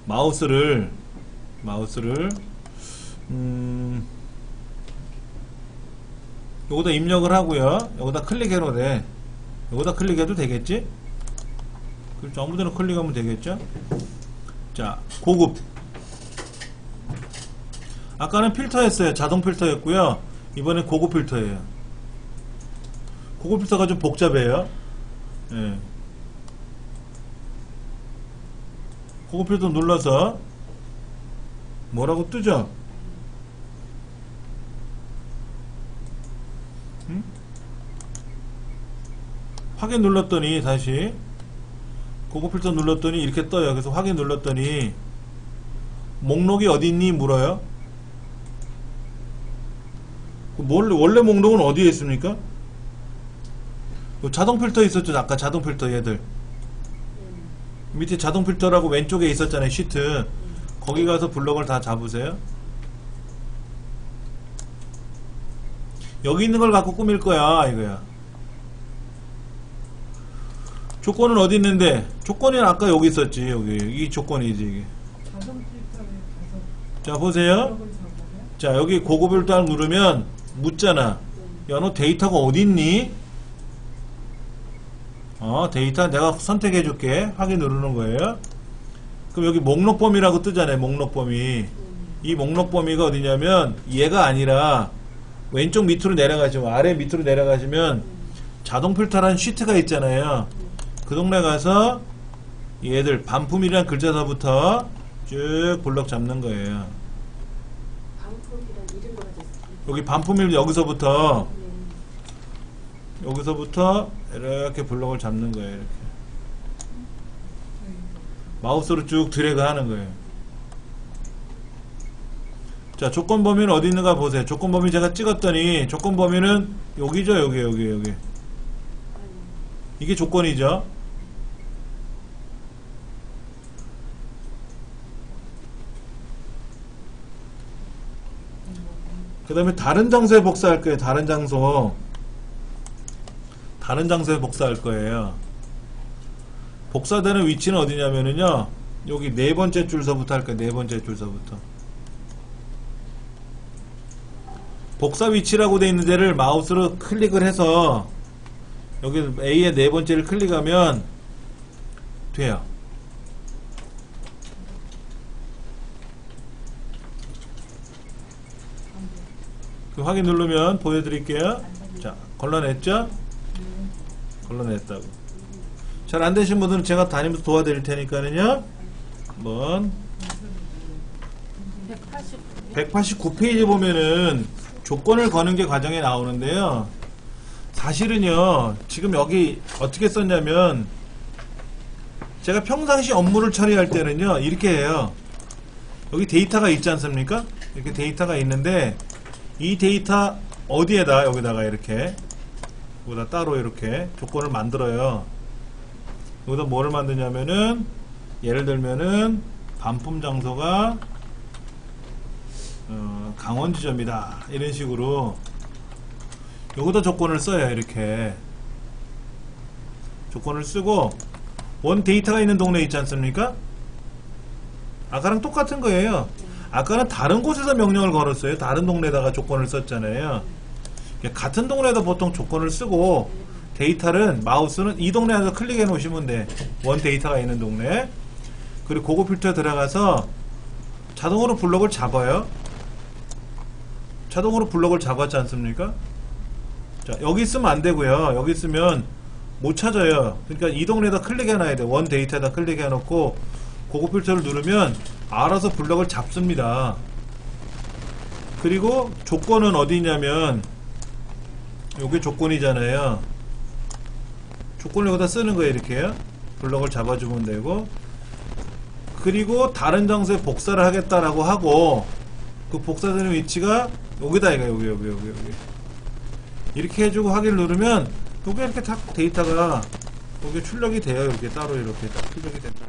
마우스를 마우스를 음 요거다 입력을 하고요 요거다 클릭해도 돼 요거다 클릭해도 되겠지 그렇죠. 아무 데나 클릭하면 되겠죠? 자, 고급. 아까는 필터였어요. 자동 필터 였고요. 이번엔 고급 필터예요. 고급 필터가 좀 복잡해요. 예. 고급 필터 눌러서 뭐라고 뜨죠? 응? 확인 눌렀더니 다시 고급 필터 눌렀더니 이렇게 떠요. 그래서 확인 눌렀더니 목록이 어디 있니 물어요. 그 뭘- 원래 목록은 어디에 있습니까? 그 자동 필터 있었죠. 아까 자동 필터 얘들 밑에 자동 필터라고 왼쪽에 있었잖아요. 시트 거기 가서 블럭을 다 잡으세요. 여기 있는 걸 갖고 꾸밀 거야 이거야. 조건은 어디 있는데? 조건이 아까 여기 있었지 여기 이 조건이지 이게. 자 보세요. 자 여기 고급을 딱 누르면 묻잖아. 야너 데이터가 어디 있니? 어 데이터 내가 선택해 줄게. 확인 누르는 거예요. 그럼 여기 목록 범위라고 뜨잖아요. 목록 범위. 이 목록 범위가 어디냐면 얘가 아니라 왼쪽 밑으로 내려가시면 아래 밑으로 내려가시면 자동 필터라는 시트가 있잖아요. 그 동네 가서 얘들 반품이라는 글자서부터 쭉 블럭 잡는 거예요. 여기 반품일 여기서부터 네. 여기서부터 이렇게 블럭을 잡는 거예요. 이렇게 마우스로 쭉 드래그 하는 거예요. 자 조건 범위는 어디 있는가 보세요. 조건 범위 제가 찍었더니 조건 범위는 여기죠, 여기 여기 여기. 이게 조건이죠. 그 다음에 다른 장소에 복사할 거예요. 다른 장소. 다른 장소에 복사할 거예요. 복사되는 위치는 어디냐면은요. 여기 네 번째 줄서부터 할 거예요. 네 번째 줄서부터. 복사 위치라고 돼 있는 데를 마우스로 클릭을 해서 여기 A의 네 번째를 클릭하면 돼요. 그 확인 누르면 보여드릴게요. 자, 걸러냈죠? 걸러냈다고. 잘 안 되신 분들은 제가 다니면서 도와드릴 테니까는요. 한번 189. 189페이지 보면은 조건을 거는 게 과정에 나오는데요. 사실은요, 지금 여기 어떻게 썼냐면, 제가 평상시 업무를 처리할 때는요, 이렇게 해요. 여기 데이터가 있지 않습니까? 이렇게 데이터가 있는데, 이 데이터 어디에다, 여기다가 이렇게, 여기다 따로 이렇게 조건을 만들어요. 여기다 뭐를 만드냐면은, 예를 들면은, 반품 장소가 어, 강원 지점이다. 이런 식으로 여기다 조건을 써요 이렇게. 조건을 쓰고 원 데이터가 있는 동네 있지 않습니까? 아까랑 똑같은 거예요. 아까는 다른 곳에서 명령을 걸었어요. 다른 동네에다가 조건을 썼잖아요 같은 동네에다 보통 조건을 쓰고 데이터를 마우스는 이 동네에서 클릭해 놓으시면 돼 원 데이터가 있는 동네 그리고 고급 필터에 들어가서 자동으로 블록을 잡아요 자동으로 블록을 잡았지 않습니까? 자, 여기 있으면 안 되고요. 여기 있으면 못 찾아요. 그러니까 이 동네에다 클릭해 놔야 돼. 원 데이터에다 클릭해 놓고 고급 필터를 누르면 알아서 블록을 잡습니다. 그리고 조건은 어디 있냐면 요게 조건이잖아요. 조건을 여기다 쓰는 거예요, 이렇게요. 블록을 잡아주면 되고 그리고 다른 장소에 복사를 하겠다라고 하고 그 복사되는 위치가 여기다 이거 여기 여기 여기 여기 이렇게 해주고 확인 누르면 여기 이렇게 다 데이터가 여기 출력이 돼요 이렇게 따로 이렇게 딱 출력이 된다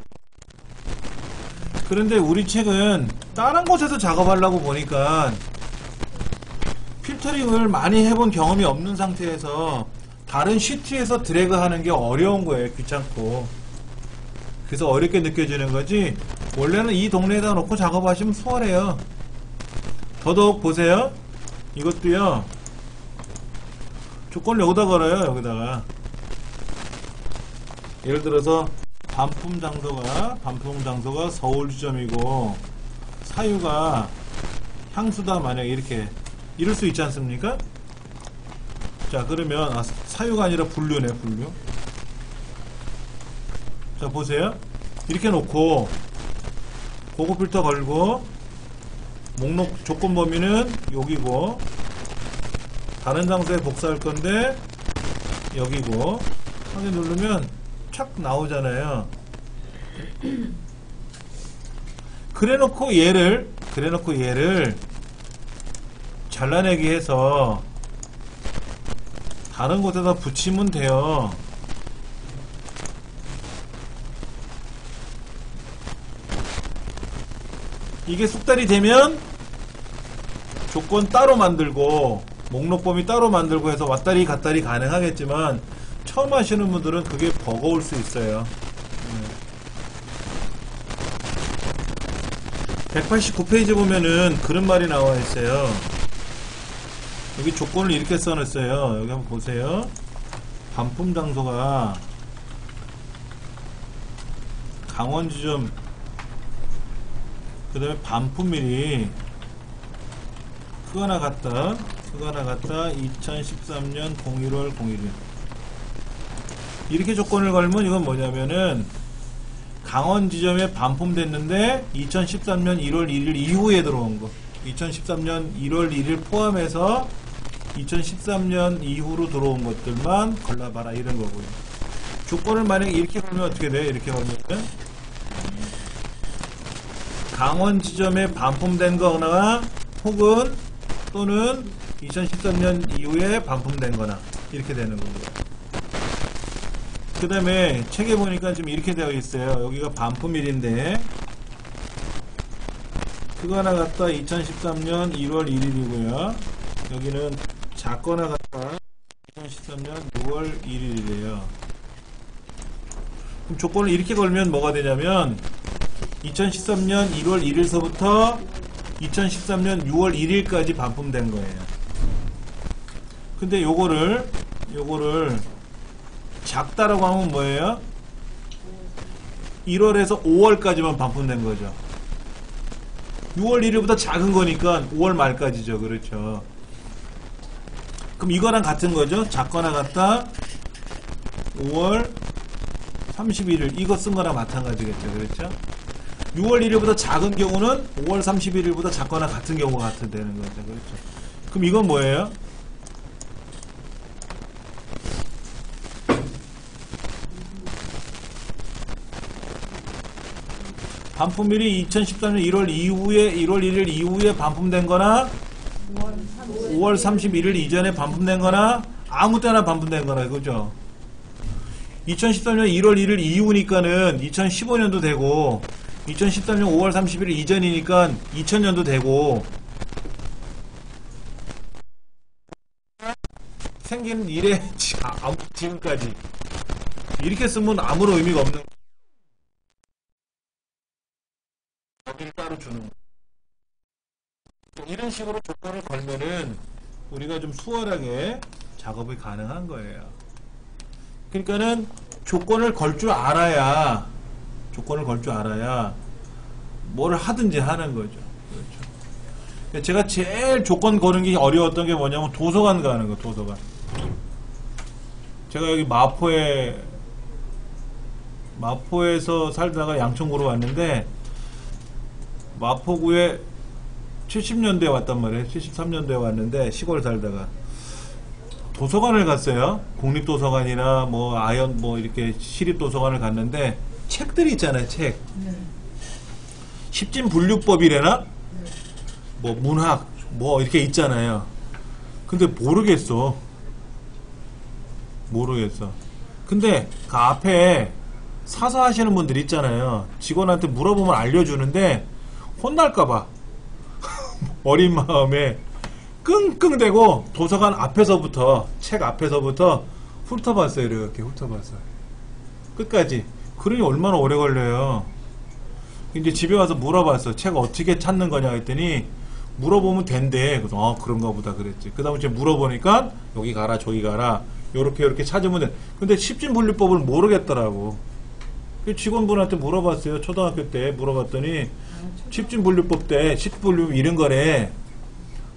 그런데 우리 책은 다른 곳에서 작업하려고 보니까 필터링을 많이 해본 경험이 없는 상태에서 다른 시트에서 드래그 하는 게 어려운 거예요 귀찮고 그래서 어렵게 느껴지는 거지 원래는 이 동네에다 놓고 작업하시면 수월해요 더더욱 보세요. 이것도요. 조건을 여기다 걸어요. 여기다가. 예를 들어서 반품 장소가 반품 장소가 서울 지점이고 사유가 향수다 만약에 이렇게 이럴 수 있지 않습니까? 자 그러면 아, 사유가 아니라 분류네 분류. 자 보세요. 이렇게 놓고 고급 필터 걸고 목록 조건 범위는 여기고 다른 장소에 복사할 건데 여기고 확인 누르면 착 나오잖아요 그래 놓고 얘를 그래 놓고 얘를 잘라내기 해서 다른 곳에다 붙이면 돼요 이게 숙달이 되면 조건 따로 만들고 목록 범위 따로 만들고 해서 왔다리 갔다리 가능하겠지만 처음 하시는 분들은 그게 버거울 수 있어요. 189페이지 보면은 그런 말이 나와 있어요. 여기 조건을 이렇게 써놨어요. 여기 한번 보세요. 반품 장소가 강원 지점 그 다음에 반품일이 그거나 같다 그거나 같다 2013년 01월 01일 이렇게 조건을 걸면 이건 뭐냐면은 강원 지점에 반품됐는데 2013년 1월 1일 이후에 들어온 거 2013년 1월 1일 포함해서 2013년 이후로 들어온 것들만 걸러봐라 이런 거고요 조건을 만약에 이렇게 걸면 어떻게 돼요 이렇게 걸면 강원 지점에 반품된 거나 혹은 또는 2013년 이후에 반품된 거나 이렇게 되는 겁니다. 그 다음에 책에 보니까 지금 이렇게 되어 있어요. 여기가 반품일인데 그 크거나 같다 2013년 1월 1일이고요. 여기는 작거나 같다 2013년 6월 1일이래요. 그럼 조건을 이렇게 걸면 뭐가 되냐면 2013년 1월 1일서부터 2013년 6월 1일까지 반품된 거예요. 근데 요거를 요거를 작다라고 하면 뭐예요? 1월에서 5월까지만 반품된 거죠. 6월 1일보다 작은 거니까 5월 말까지죠. 그렇죠. 그럼 이거랑 같은 거죠. 작거나 같다. 5월 31일 이거 쓴 거랑 마찬가지겠죠. 그렇죠? 6월 1일보다 작은 경우는 5월 31일보다 작거나 같은 경우가 같은 되는 거죠. 그렇죠? 그럼 이건 뭐예요? 반품일이 2013년 1월 이후에 1월 1일 이후에 반품된 거나 5월 31일 이전에 반품된 거나 아무 때나 반품된 거나 그죠? 2013년 1월 1일 이후니까는 2015년도 되고 2013년 5월 31일 이전이니까 2000년도 되고 생기는 일에 지- 아- 지금까지 이렇게 쓰면 아무런 의미가 없는 어디를 따로 주는 거. 이런 식으로 조건을 걸면은 우리가 좀 수월하게 작업이 가능한 거예요. 그러니까는 조건을 걸 줄 알아야 조건을 걸 줄 알아야 뭐를 하든지 하는 거죠. 그렇죠. 그러니까 제가 제일 조건 거는 게 어려웠던 게 뭐냐면 도서관 가는 거, 도서관. 제가 여기 마포에 마포에서 살다가 양천구로 왔는데 마포구에 70년대에 왔단 말이에요. 73년도에 왔는데 시골 살다가 도서관을 갔어요. 국립도서관이나 뭐 아연 뭐 이렇게 시립도서관을 갔는데 책들이 있잖아요. 책. 십진 분류법이래나 뭐 문학 뭐 이렇게 있잖아요. 근데 모르겠어. 모르겠어. 근데 그 앞에 사서 하시는 분들 있잖아요. 직원한테 물어보면 알려주는데 혼날까봐 어린 마음에 끙끙대고 도서관 앞에서부터 책 앞에서부터 훑어봤어요. 이렇게 훑어봤어요. 끝까지. 그러니 얼마나 오래 걸려요. 이제 집에 와서 물어봤어. 책 어떻게 찾는 거냐 했더니 물어보면 된대. 그래서 어 그런가 보다 그랬지. 그 다음에 물어보니까 여기 가라 저기 가라 요렇게 요렇게 찾으면 돼. 근데 십진분류법을 모르겠더라고. 그 직원분한테 물어봤어요. 초등학교 때 물어봤더니 십진분류법 때 십분류 이런 거래.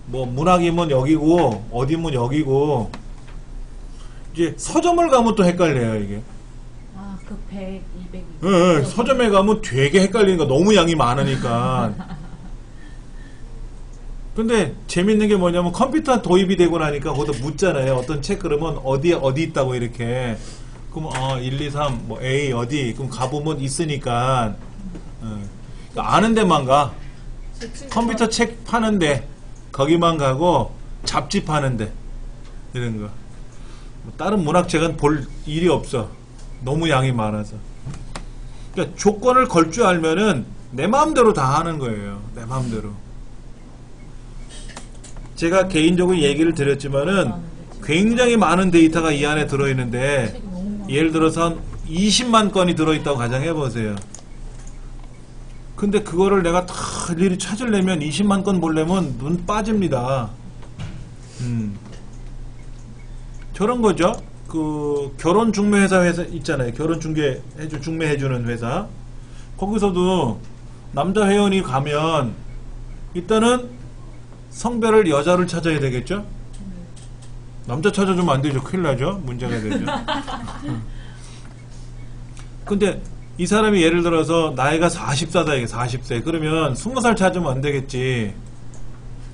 뭐 문학이면 여기고 어디면 여기고 이제 서점을 가면 또 헷갈려요 이게. 아, 그 100, 200. 예, 예, 서점에 가면 되게 헷갈리는 거 너무 양이 많으니까. *laughs* 근데 재밌는 게 뭐냐면 컴퓨터 도입이 되고 나니까 거기다 묻잖아요. 어떤 책 그러면 어디에 어디 있다고 이렇게. 그럼 어 1, 2, 3, 뭐 A 어디? 그럼 가보면 있으니까. 예. 아는 데만 가. 컴퓨터 책 파는데 거기만 가고 잡지 파는데 이런 거. 뭐 다른 문학책은 볼 일이 없어. 너무 양이 많아서. 그러니까 조건을 걸 줄 알면은 내 마음대로 다 하는 거예요. 내 마음대로. 제가 개인적으로 얘기를 드렸지만은 굉장히 많은 데이터가 이 안에 들어있는데. 예를 들어서 한 20만 건이 들어있다고 가정해 보세요. 근데 그거를 내가 다 일일이 찾으려면 20만 건 보려면 눈 빠집니다. 음. 저런 거죠. 그 결혼 중매 회사 회사 있잖아요. 결혼 중개 해주 중매 해 주는 회사. 거기서도 남자 회원이 가면 일단은 성별을 여자를 찾아야 되겠죠? 남자 찾아주면 안 되죠. 큰일 나죠. 문제가 되죠. 음. *laughs* 근데 이 사람이 예를 들어서 나이가 44다 이게 40세 그러면 20살 찾으면 안 되겠지.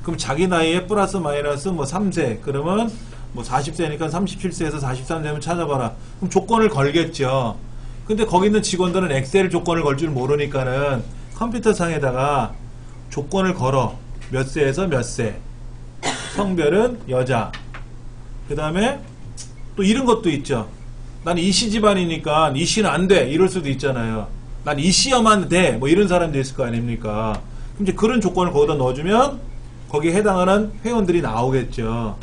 그럼 자기 나이에 플러스 마이너스 뭐 3세. 그러면 뭐 40세니까 37세에서 43세면 찾아봐라. 그럼 조건을 걸겠죠. 근데 거기 있는 직원들은 엑셀 조건을 걸 줄 모르니까는 컴퓨터 상에다가 조건을 걸어. 몇 세에서 몇세. 성별은 여자. 그 다음에 또 이런 것도 있죠. 난 이씨 집안이니까 이씨는 안 돼. 이럴 수도 있잖아요. 난 이씨여만 돼. 뭐 이런 사람도 있을 거 아닙니까? 이제 그런 조건을 거기다 넣어주면 거기에 해당하는 회원들이 나오겠죠.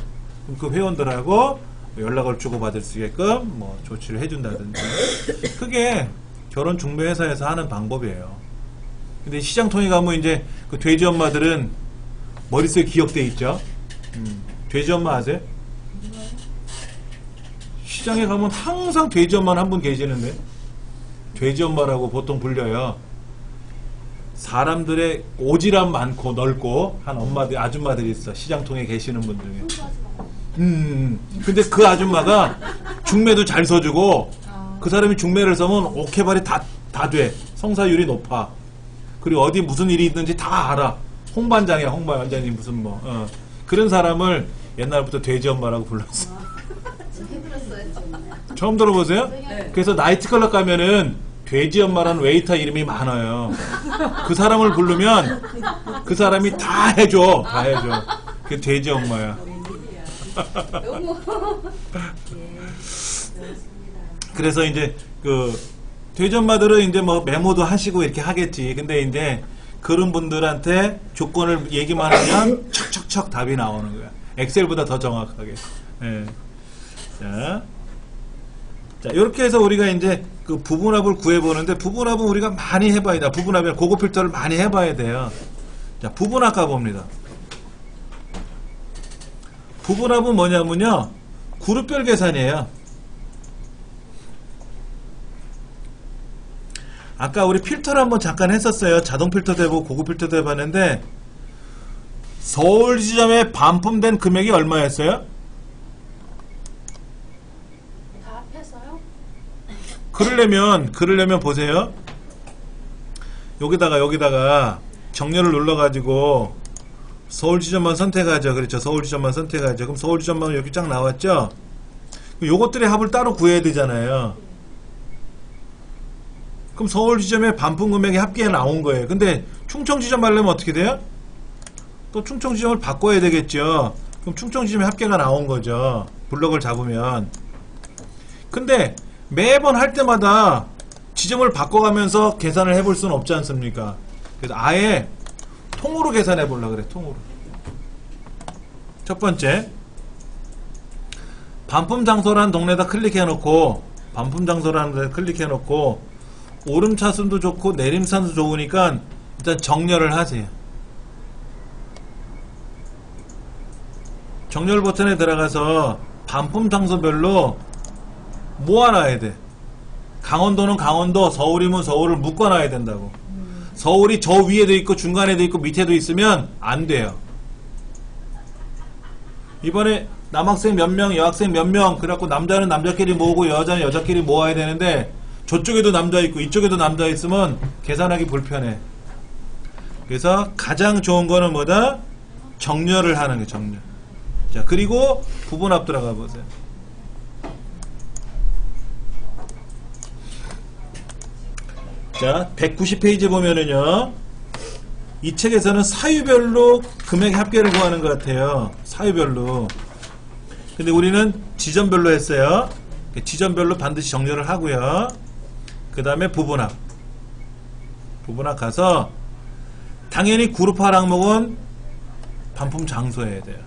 그럼 그 회원들하고 연락을 주고받을 수 있게끔 뭐 조치를 해준다든지. 그게 결혼 중매회사에서 하는 방법이에요. 근데 시장통에 가면 이제 그 돼지 엄마들은 머릿속에 기억돼 있죠. 음, 돼지 엄마 아세요? 시장에 가면 항상 돼지 엄마는 한분 계시는데 돼지 엄마라고 보통 불려요. 사람들의 오지랖 많고 넓고 한 엄마들 아줌마들이 있어 시장통에 계시는 분 중에. 음, 근데 그 아줌마가 중매도 잘 서주고 그 사람이 중매를 서면 오케발이 다 다 돼. 성사율이 높아. 그리고 어디 무슨 일이 있는지 다 알아. 홍반장이야, 홍반장이 무슨 뭐. 어. 그런 사람을 옛날부터 돼지 엄마라고 불렀어. *laughs* 처음 들어보세요? 그래서 나이트클럽 가면은 돼지 엄마라는 웨이터 이름이 많아요. 그 사람을 부르면 그 사람이 다 해줘. 다 해줘. 그게 돼지 엄마야. *laughs* 그래서 이제 그 돼지 엄마들은 이제 뭐 메모도 하시고 이렇게 하겠지. 근데 이제 그런 분들한테 조건을 얘기만 하면 척척척 답이 나오는 거야. 엑셀보다 더 정확하게. 예. 자. 자, 이렇게 해서 우리가 이제 그 부분합을 구해보는데 부분합은 우리가 많이 해봐야 돼. 부분합이나 고급 필터를 많이 해봐야 돼요. 자, 부분합 가봅니다. 부분합은 뭐냐면요. 그룹별 계산이에요. 아까 우리 필터를 한번 잠깐 했었어요. 자동 필터도 해보고 고급 필터도 해봤는데 서울 지점에 반품된 금액이 얼마였어요? 다 합해서요? 그러려면 그러려면 보세요. 여기다가 여기다가 정렬을 눌러가지고 서울 지점만 선택하죠. 그렇죠. 서울 지점만 선택하죠. 그럼 서울 지점만 여기 쫙 나왔죠. 요것들의 합을 따로 구해야 되잖아요. 그럼 서울 지점의 반품 금액이 합계에 나온 거예요. 근데 충청 지점 하려면 어떻게 돼요? 또 충청 지점을 바꿔야 되겠죠. 그럼 충청 지점의 합계가 나온 거죠. 블럭을 잡으면. 근데 매번 할 때마다 지점을 바꿔가면서 계산을 해볼 수는 없지 않습니까? 그래서 아예 통으로 계산해 보려 그래, 통으로. 첫 번째, 반품 장소라는 동네에다 클릭해 놓고, 반품 장소라는 데 클릭해 놓고, 오름차순도 좋고, 내림차순도 좋으니까, 일단 정렬을 하세요. 정렬 버튼에 들어가서, 반품 장소별로 모아놔야 돼. 강원도는 강원도, 서울이면 서울을 묶어놔야 된다고. 서울이 저 위에도 있고 중간에도 있고 밑에도 있으면 안 돼요. 이번에 남학생 몇 명, 여학생 몇 명, 그래갖고 남자는 남자끼리 모으고 여자는 여자끼리 모아야 되는데 저쪽에도 남자 있고 이쪽에도 남자 있으면 계산하기 불편해. 그래서 가장 좋은 거는 뭐다? 정렬을 하는 게 정렬. 자, 그리고 부분합 들어가 보세요. 자, 190페이지 보면은요. 이 책에서는 사유별로 금액 합계를 구하는 것 같아요. 사유별로. 근데 우리는 지점별로 했어요. 지점별로 반드시 정렬을 하고요. 그 다음에 부분합. 부분합 가서 당연히 그룹화 항목은 반품 장소여야 돼요.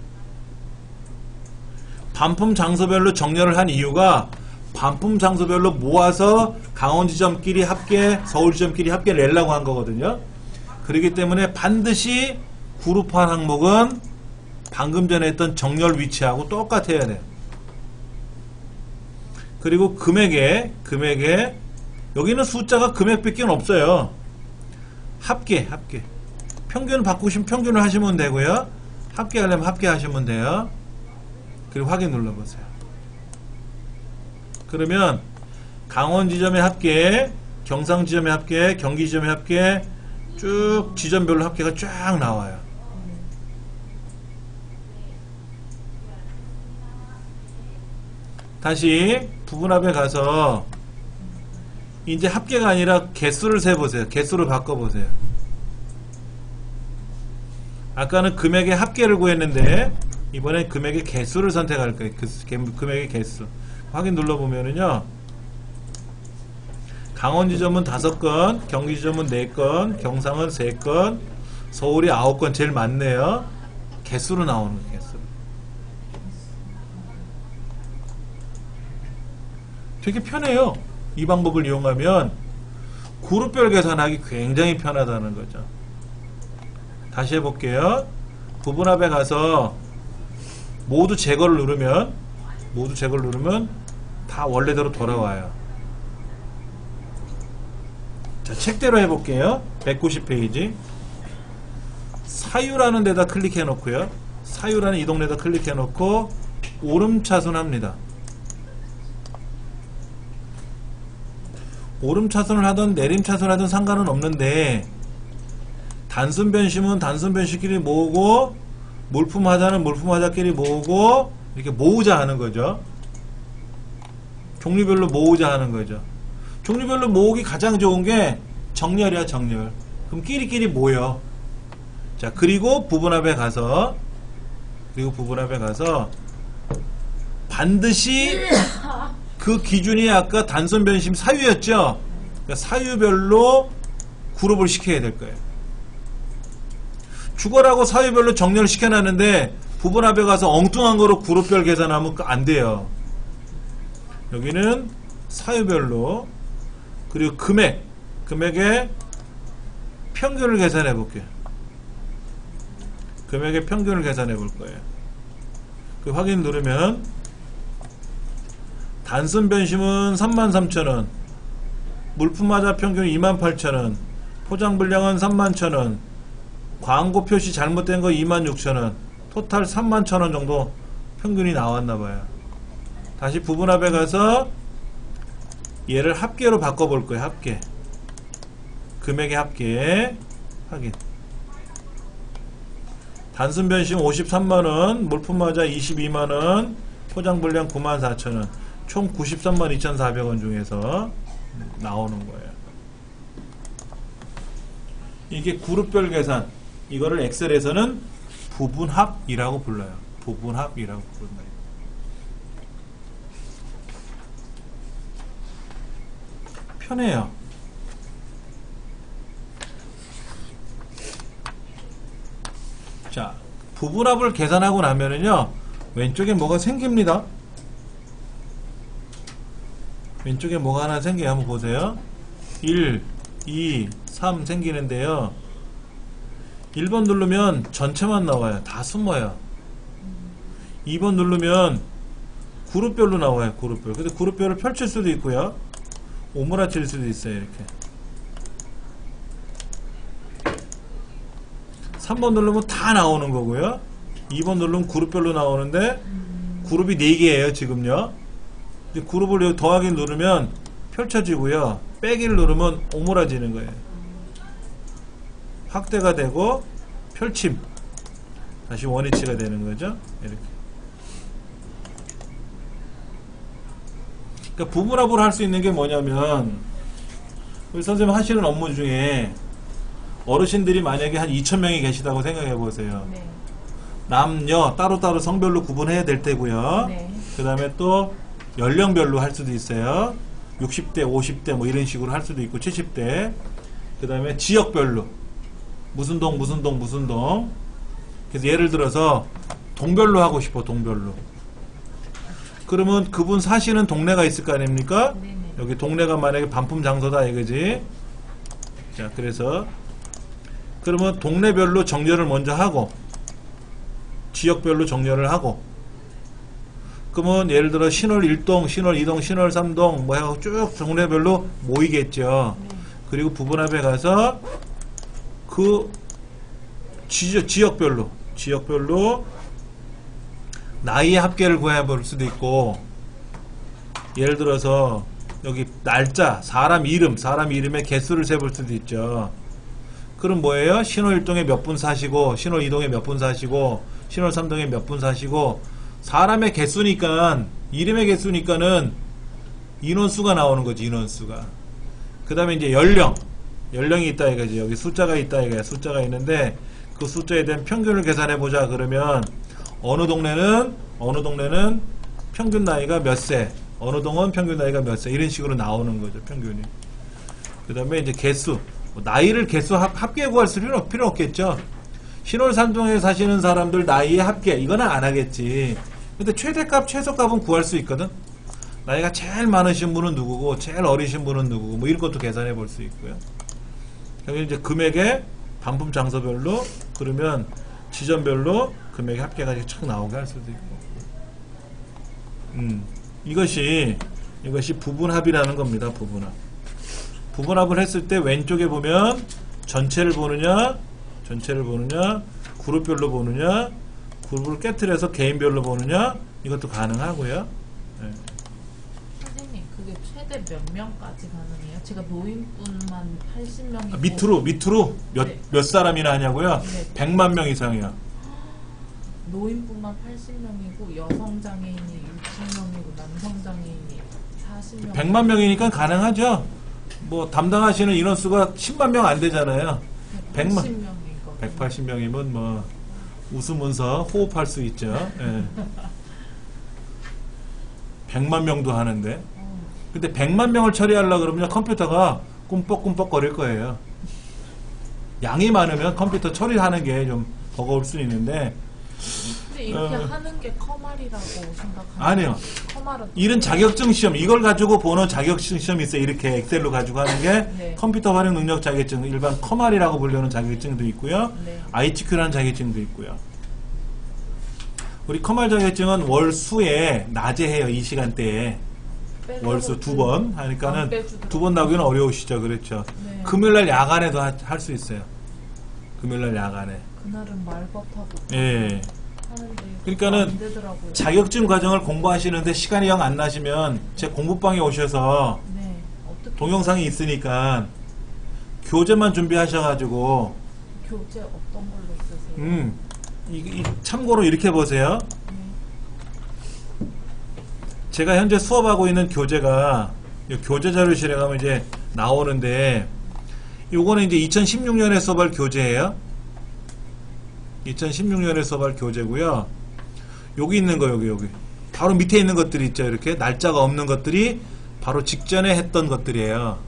반품 장소별로 정렬을 한 이유가 반품 장소별로 모아서 강원 지점끼리 합계, 서울 지점끼리 합계를 내려고 한 거거든요. 그렇기 때문에 반드시 그룹화 항목은 방금 전에 했던 정렬 위치하고 똑같아야 돼요. 그리고 금액에, 금액에, 여기는 숫자가 금액밖에 없어요. 합계, 합계. 평균을 바꾸시면 평균을 하시면 되고요. 합계하려면 합계하시면 돼요. 그리고 확인 눌러보세요. 그러면 강원 지점의 합계, 경상 지점의 합계, 경기 지점의 합계 쭉 지점별로 합계가 쫙 나와요. 다시 부분합에 가서 이제 합계가 아니라 개수를 세 보세요. 개수를 바꿔 보세요. 아까는 금액의 합계를 구했는데 이번엔 금액의 개수를 선택할 거예요. 그 금액의 개수. 확인 눌러보면은요. 강원 지점은 5건, 경기 지점은 4건, 경상은 3건, 서울이 9건 제일 많네요. 개수로 나오는 개수로. 되게 편해요. 이 방법을 이용하면 그룹별 계산하기 굉장히 편하다는 거죠. 다시 해볼게요. 부분합에 가서 모두 제거를 누르면 모두 제거를 누르면 다 원래대로 돌아와요. 자, 책대로 해볼게요. 190페이지. 사유라는 데다 클릭해 놓고요. 사유라는 이 동네에다 클릭해 놓고 오름차순 합니다. 오름차순을 하든 내림차순을 하든 상관은 없는데 단순 변심은 단순 변심끼리 모으고 물품 하자는 물품 하자끼리 모으고 이렇게 모으자 하는 거죠. 종류별로 모으자 하는 거죠. 종류별로 모으기 가장 좋은 게 정렬이야 정렬. 그럼 끼리끼리 모여. 자 그리고 부분합에 가서 그리고 부분합에 가서 반드시 그 기준이 아까 단순 변심 사유였죠. 그러니까 사유별로 그룹을 시켜야 될 거예요. 주거라고 사유별로 정렬을 시켜놨는데 부분합에 가서 엉뚱한 거로 그룹별 계산하면 안 돼요. 여기는 사유별로 그리고 금액 금액의 평균을 계산해 볼게요. 금액의 평균을 계산해 볼 거예요. 그 확인 누르면 단순 변심은 33,000원 물품마다 평균 28,000원 포장 분량은 31,000원 광고 표시 잘못된 거 26,000원 토탈 31,000원 정도 평균이 나왔나 봐요. 다시 부분합에 가서 얘를 합계로 바꿔볼 거예요. 합계. 금액의 합계. 확인. 단순 변심 53만원, 물품 마자 22만원, 포장 분량 94,000원, 총 93만 2,400원 중에서 나오는 거예요. 이게 그룹별 계산. 이거를 엑셀에서는 부분합이라고 불러요. 부분합이라고 부른다. 편해요. 자, 부분합을 계산하고 나면은요, 왼쪽에 뭐가 생깁니다. 왼쪽에 뭐가 하나 생겨요. 한번 보세요. 1, 2, 3 생기는데요. 1번 누르면 전체만 나와요. 다 숨어요. 2번 누르면 그룹별로 나와요. 그룹별. 근데 그룹별을 펼칠 수도 있고요. 오므라칠 수도 있어요. 이렇게. 3번 누르면 다 나오는 거고요. 2번 누르면 그룹별로 나오는데 그룹이 4개예요. 지금요. 이제 그룹을 더하기 누르면 펼쳐지고요. 빼기를 누르면 오므라지는 거예요. 확대가 되고 펼침 다시 원위치가 되는 거죠. 이렇게. 그러니까 부분합으로 할수 있는 게 뭐냐면 우리 선생님 하시는 업무 중에 어르신들이 만약에 한 2,000명이 계시다고 생각해 보세요. 네. 남녀 따로따로 성별로 구분해야 될 테고요. 네. 그 다음에 또 연령별로 할 수도 있어요. 60대, 50대 뭐 이런 식으로 할 수도 있고 70대. 그 다음에 지역별로 무슨 동, 무슨 동, 무슨 동. 그래서 예를 들어서 동별로 하고 싶어, 동별로. 그러면 그분 사시는 동네가 있을 거 아닙니까? 네네. 여기 동네가 만약에 반품 장소다 이거지. 자, 그래서 그러면 동네별로 정렬을 먼저 하고 지역별로 정렬을 하고 그러면 예를 들어 신월 1동, 신월 2동, 신월 3동 뭐 하고 쭉 동네별로 모이겠죠. 네. 그리고 부분합에 가서 그 지, 지역별로 지역별로 나이의 합계를 구해볼 수도 있고 예를 들어서 여기 날짜, 사람 이름, 사람 이름의 개수를 세볼 수도 있죠. 그럼 뭐예요? 신호 1동에 몇 분 사시고 신호 2동에 몇 분 사시고 신호 3동에 몇 분 사시고 사람의 개수니까 이름의 개수니까는 인원수가 나오는 거지 인원수가 그 다음에 이제 연령 연령이 있다 이거지 여기 숫자가 있다 이거야 숫자가 있는데 그 숫자에 대한 평균을 계산해 보자 그러면 어느 동네는 어느 동네는 평균 나이가 몇 세 어느 동은 평균 나이가 몇 세 이런 식으로 나오는 거죠 평균이 그 다음에 이제 개수 뭐 나이를 개수 합, 합계 구할 필요는 없- 필요 없겠죠. 신월산동에 사시는 사람들 나이의 합계 이거는 안 하겠지. 근데 최대값 최소값은 구할 수 있거든. 나이가 제일 많으신 분은 누구고 제일 어리신 분은 누구고 뭐 이런 것도 계산해 볼 수 있고요. 여기 이제 금액에 반품 장소별로 그러면 지점별로 금액의 합계가 촥 나오게 할 수도 있고. 음, 이것이 이것이 부분합이라는 겁니다. 부분합. 부분합을 했을 때 왼쪽에 보면 전체를 보느냐, 전체를 보느냐, 그룹별로 보느냐, 그룹을 깨트려서 개인별로 보느냐, 이것도 가능하고요. 네. 선생님 그게 최대 몇 명까지 가능해요? 제가 노인분만 80명이고 아, 밑으로 밑으로 몇, 네. 몇 사람이나 하냐고요? 네. 100만 명 이상이요. 노인분만 80명이고 여성 장애인이 60명이고 남성 장애인이 40명 100만 명이니까 가능하죠. 뭐 담당하시는 인원 수가 10만 명 안 되잖아요. 100만 180명이고 180명이면 뭐 웃으면서 호흡할 수 있죠. 예. *laughs* 100만 명도 하는데. 근데 100만 명을 처리하려 그러면 컴퓨터가 꿈뻑꿈뻑 거릴 거예요. 양이 많으면 컴퓨터 처리하는 게 좀 버거울 수 있는데 근데 이렇게 어. 하는 게 컴활이라고 생각하는 아니요. 컴활은 이런 자격증 시험 이걸 가지고 보는 자격증 시험이 있어요. 이렇게 엑셀로 가지고 하는 게 *laughs* 네. 컴퓨터 활용 능력 자격증 일명 컴활이라고 불리는 자격증도 있고요. 네. ITQ라는 자격증도 있고요. 우리 컴활 자격증은 월 수에 낮에 해요. 이 시간대에 월수 두번안 하니까는 빼주더라고요. 두번 나오기는 어려우시죠. 그렇죠. 네. 금요일날 야간에도 할 수 있어요. 금요일날 야간에. 그날은 말벗하고 예. 그러니까는. 자격증 과정을 공부하시는데 시간이 영 안 나시면 제 공부방에 오셔서 네. 동영상이 있으니까 교재만 준비하셔가지고 교재 어떤 걸로 쓰세요? 음 이, 이- 참고로 이렇게 보세요. 네. 제가 현재 수업하고 있는 교재가 이 교재 자료실에 가면 이제 나오는데 요거는 이제 2016년에 수업할 교재예요. 2016년에 수업할 교재고요. 여기 있는 거 여기 여기 바로 밑에 있는 것들이 있죠. 이렇게 날짜가 없는 것들이 바로 직전에 했던 것들이에요.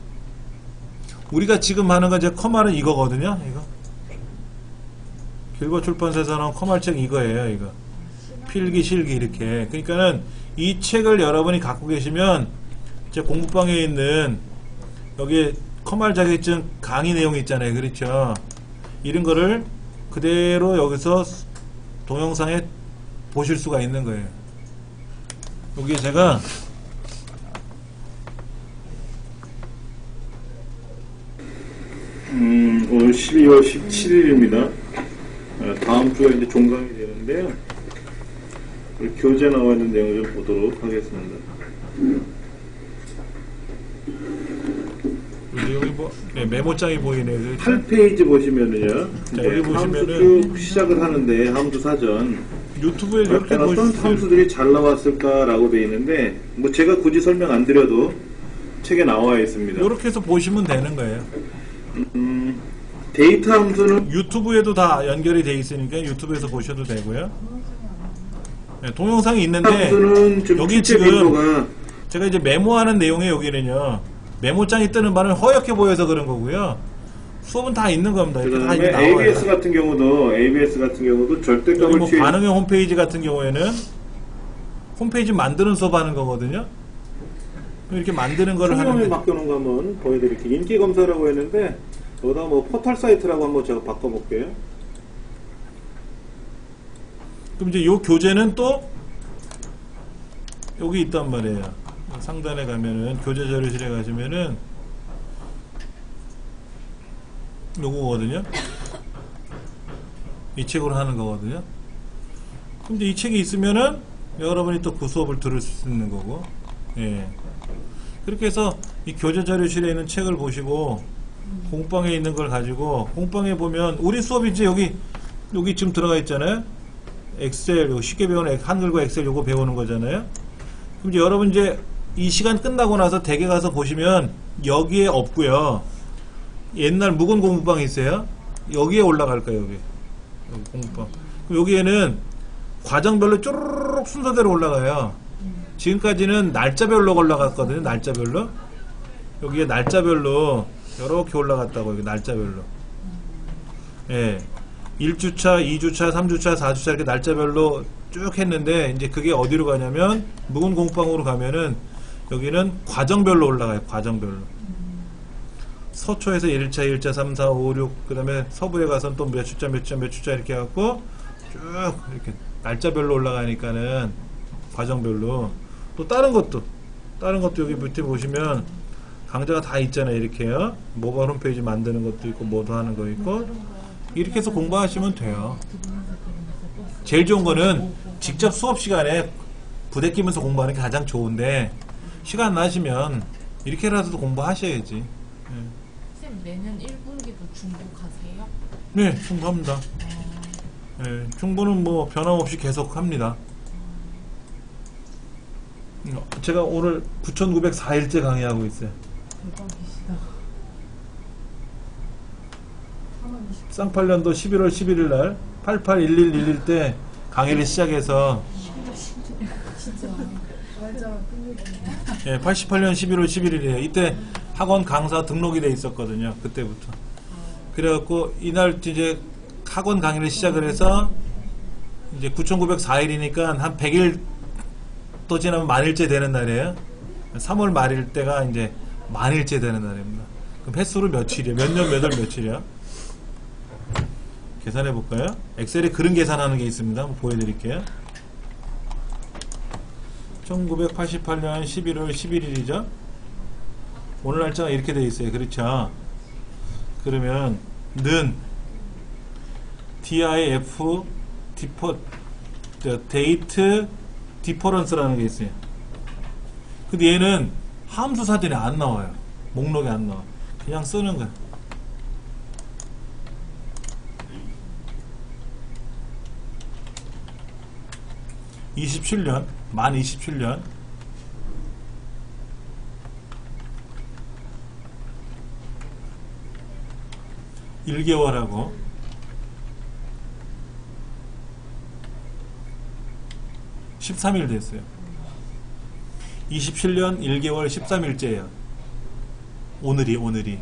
우리가 지금 하는 건 이제 커말은 이거거든요. 이거 길고 출판사에서 나온 커말 책 이거예요. 이거 필기 실기 이렇게 그러니까는 이 책을 여러분이 갖고 계시면 제 공부방에 있는 여기 커말 자격증 강의 내용 있잖아요 그렇죠 이런 거를 그대로 여기서 동영상에 보실 수가 있는 거예요 여기 제가 음, 오늘 12월 17일입니다. 다음 주에 이제 종강이 되는데요. 교재 나와 있는 내용을 좀 보도록 하겠습니다. 여기 뭐 네, 메모장이 보이네요. 8페이지 보시면은요. 자, 여기 보시면은 쭉 시작을 하는데 함수 사전 유튜브에 이렇게 어떤 보시면 함수들이 잘 나왔을까라고 돼 있는데 뭐 제가 굳이 설명 안 드려도 책에 나와 있습니다. 이렇게 해서 보시면 되는 거예요. 음, 데이터 함수는 유튜브에도 다 연결이 돼 있으니까 유튜브에서 보셔도 되고요. 네, 동영상이 있는데 여기 지금 제가 이제 메모하는 내용에 여기는요. 메모장이 뜨는 바는 허옇게 보여서 그런 거고요. 수업은 다 있는 겁니다. 이렇게 다 이제 나와요. ABS 같은 경우도 ABS 같은 경우도 절대값을 뭐 취해 반응형 홈페이지 같은 경우에는 홈페이지 만드는 수업 하는 거거든요. 이렇게 만드는 거를 하는데 바꿔놓은 거 한번 보여드릴게요. 인기 검사라고 했는데 여기다 뭐 포털 사이트라고 한번 제가 바꿔볼게요. 그럼 이제 요 교재는 또 여기 있단 말이에요. 상단에 가면은 교재 자료실에 가시면은 요거거든요. 이 책으로 하는 거거든요. 근데 이 책이 있으면은 여러분이 또 그 수업을 들을 수 있는 거고, 예. 그렇게 해서 이 교재 자료실에 있는 책을 보시고 공방에 있는 걸 가지고 공방에 보면 우리 수업이 이제 여기 여기 지금 들어가 있잖아요. 엑셀 요 쉽게 배우는 엑- 한글과 엑셀 요거 배우는 거잖아요. 그럼 이제 여러분 이제 이 시간 끝나고 나서 댁에 가서 보시면 여기에 없고요. 옛날 묵은 공부방이 있어요. 여기에 올라갈 거예요. 여기, 여기 공부방. 그럼 여기에는 과정별로 쪼르륵 순서대로 올라가요. 지금까지는 날짜별로 올라갔거든요. 날짜별로. 여기에 날짜별로 이렇게 올라갔다고 여기 날짜별로. 예. 1주차, 2주차, 3주차, 4주차 이렇게 날짜별로 쭉 했는데 이제 그게 어디로 가냐면 묵은 공방으로 가면은 여기는 과정별로 올라가요. 과정별로. 서초에서 1차, 1차, 3, 4, 5, 6, 그 다음에 서부에 가서는 또 몇 주차, 몇 주차, 몇 주차 이렇게 해갖고 쭉 이렇게 날짜별로 올라가니까는 과정별로 또 다른 것도 다른 것도 여기 밑에 보시면 강좌가 다 있잖아요. 이렇게요. 모바일 홈페이지 만드는 것도 있고 뭐도 하는 거 있고 이렇게 해서 공부하시면 돼요. 제일 좋은 거는 직접 수업 시간에 부대 끼면서 공부하는 게 가장 좋은데 시간 나시면 이렇게라도 공부하셔야지. 쌤 내년 1분기도 중국 가세요? 네, 충분합니다. 네, 충분은 뭐 변함없이 계속 합니다. 음, 제가 오늘 9,904일째 강의하고 있어요. 대박이시다. 3월 20. 쌍팔년도 11월 11일 날 881111 때 강의를 시작해서. 예, 88년 11월 11일이에요. 이때 학원 강사 등록이 돼 있었거든요. 그때부터. 그래갖고 이날 이제 학원 강의를 시작을 해서 이제 9,904일이니까 한 100일 또 지나면 만일째 되는 날이에요. 3월 말일 때가 이제 만일째 되는 날입니다. 그럼 횟수로 며칠이에요? 몇 년, 몇 월, 며칠이요? 계산해 볼까요? 엑셀에 그런 계산하는 게 있습니다. 한번 보여드릴게요. 1988년 11월 11일이죠. 오늘 날짜가 이렇게 돼 있어요. 그렇죠? 그러면 는 DIF differ 저, date difference라는 게 있어요. 근데 얘는 함수 사전에 안 나와요. 목록에 안 나와. 그냥 쓰는 거야. (27년) 만 (27년) (1개월하고) 13일 됐어요. 27년 1개월 13일째예요. 오늘이 오늘이.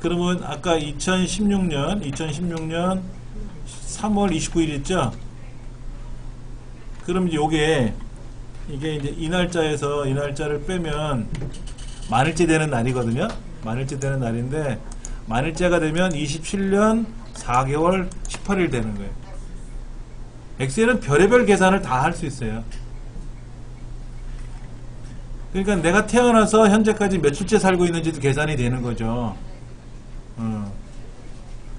그러면 아까 2016년 2016년 3월 29일 있죠? 그럼 이제 요게 이게 이제 이 날짜에서 이 날짜를 빼면 만일째 되는 날이거든요. 만일째 되는 날인데 만일째가 되면 27년 4개월 18일 되는 거예요. 엑셀은 별의별 계산을 다 할 수 있어요. 그러니까 내가 태어나서 현재까지 며칠째 살고 있는지도 계산이 되는 거죠. 어.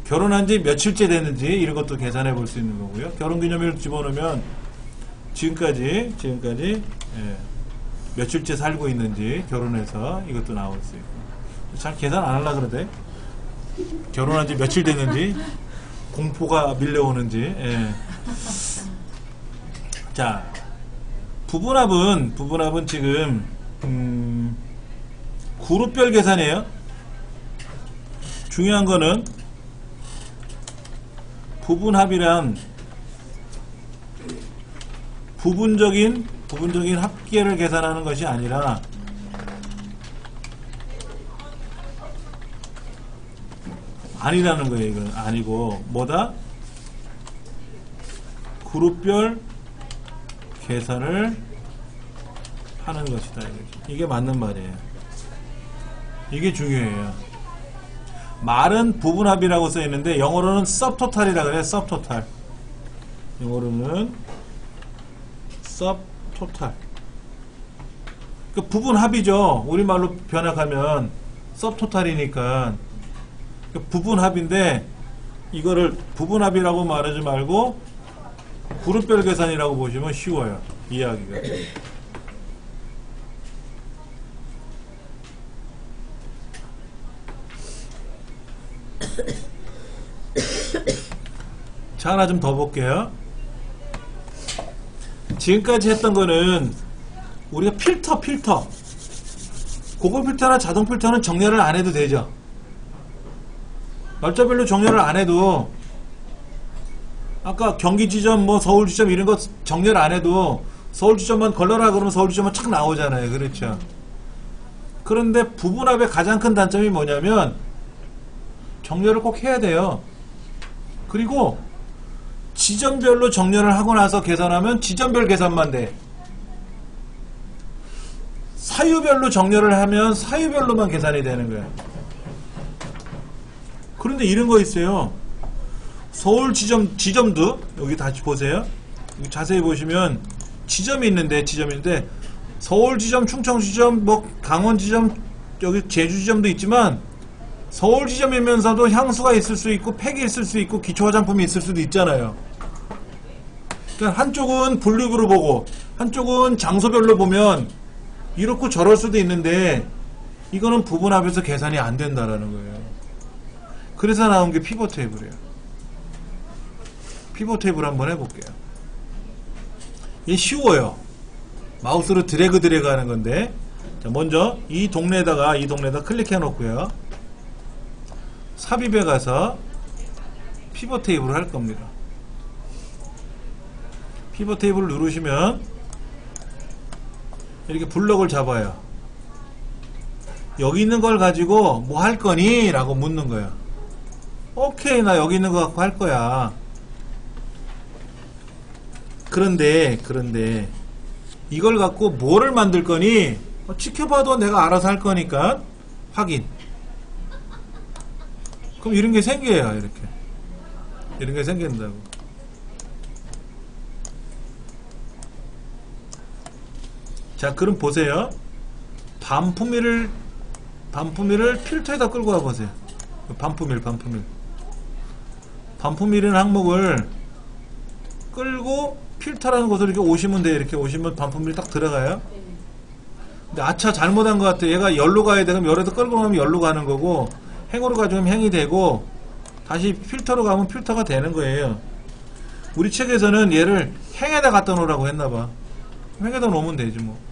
결혼한 지 며칠째 됐는지 이런 것도 계산해 볼 수 있는 거고요. 결혼기념일 집어넣으면 지금까지 지금까지 예, 며칠째 살고 있는지 결혼해서 이것도 나올 수 있고 잘 계산 안 하려 그러대. 결혼한 지 며칠 됐는지 공포가 밀려오는지. 예. 자 부분합은 부분합은 지금 음, 그룹별 계산이에요. 중요한 거는 부분합이란 부분적인 부분적인 합계를 계산하는 것이 아니라 아니라는 거예요. 이건 아니고 뭐다? 그룹별 계산을 하는 것이다. 이게 맞는 말이에요. 이게 중요해요. 말은 부분합이라고 써 있는데 영어로는 subtotal이라 그래요. subtotal. 영어로는 subtotal. 그 부분 합이죠. 우리말로 변화하면 subtotal이니까 그 부분 합인데 이거를 부분 합이라고 말하지 말고 그룹별 계산이라고 보시면 쉬워요. 이해하기가. *coughs* 자, 하나 좀 더 볼게요. 지금까지 했던 거는 우리가 필터, 필터. 고급 필터나 자동 필터는 정렬을 안 해도 되죠. 날짜별로 정렬을 안 해도 아까 경기 지점, 뭐 서울 지점 이런 거 정렬 안 해도 서울 지점만 걸러라 그러면 서울 지점만 착 나오잖아요. 그렇죠. 그런데 부분합의 가장 큰 단점이 뭐냐면 정렬을 꼭 해야 돼요. 그리고 지점별로 정렬을 하고 나서 계산하면 지점별 계산만 돼. 사유별로 정렬을 하면 사유별로만 계산이 되는 거야. 그런데 이런 거 있어요. 서울 지점, 지점도, 여기 다시 보세요. 여기 자세히 보시면 지점이 있는데, 지점이 있는데, 서울 지점, 충청 지점, 뭐, 강원 지점, 여기 제주 지점도 있지만, 서울 지점이면서도 향수가 있을 수 있고, 팩이 있을 수 있고, 기초 화장품이 있을 수도 있잖아요. 그러니까 한쪽은 분류로 보고, 한쪽은 장소별로 보면, 이렇고 저럴 수도 있는데, 이거는 부분합에서 계산이 안 된다라는 거예요. 그래서 나온 게 피벗 테이블이에요. 피벗 테이블 한번 해볼게요. 이게 쉬워요. 마우스로 드래그 드래그 하는 건데 자, 먼저 이 동네에다가 이 동네에다 클릭해 놓고요. 삽입에 가서 피벗 테이블을 할 겁니다. 피벗 테이블을 누르시면 이렇게 블럭을 잡아요. 여기 있는 걸 가지고 뭐 할 거니? 라고 묻는 거예요. 오케이, 나 여기 있는 거 갖고 할 거야. 그런데, 그런데, 이걸 갖고 뭐를 만들 거니? 어, 지켜봐도 내가 알아서 할 거니까, 확인. 그럼 이런 게 생겨요, 이렇게. 이런 게 생긴다고. 자, 그럼 보세요. 반품일을, 반품일을 필터에다 끌고 와 보세요. 반품일, 반품일. 반품일이라는 항목을 끌고 필터라는 곳으로 이렇게 오시면 돼요. 이렇게 오시면 반품일 딱 들어가요. 근데 아차 잘못한 것 같아. 얘가 열로 가야 돼. 그럼 열에서 끌고 가면 열로 가는 거고 행으로 가져오면 행이 되고 다시 필터로 가면 필터가 되는 거예요. 우리 책에서는 얘를 행에다 갖다 놓으라고 했나 봐. 행에다 놓으면 되지 뭐.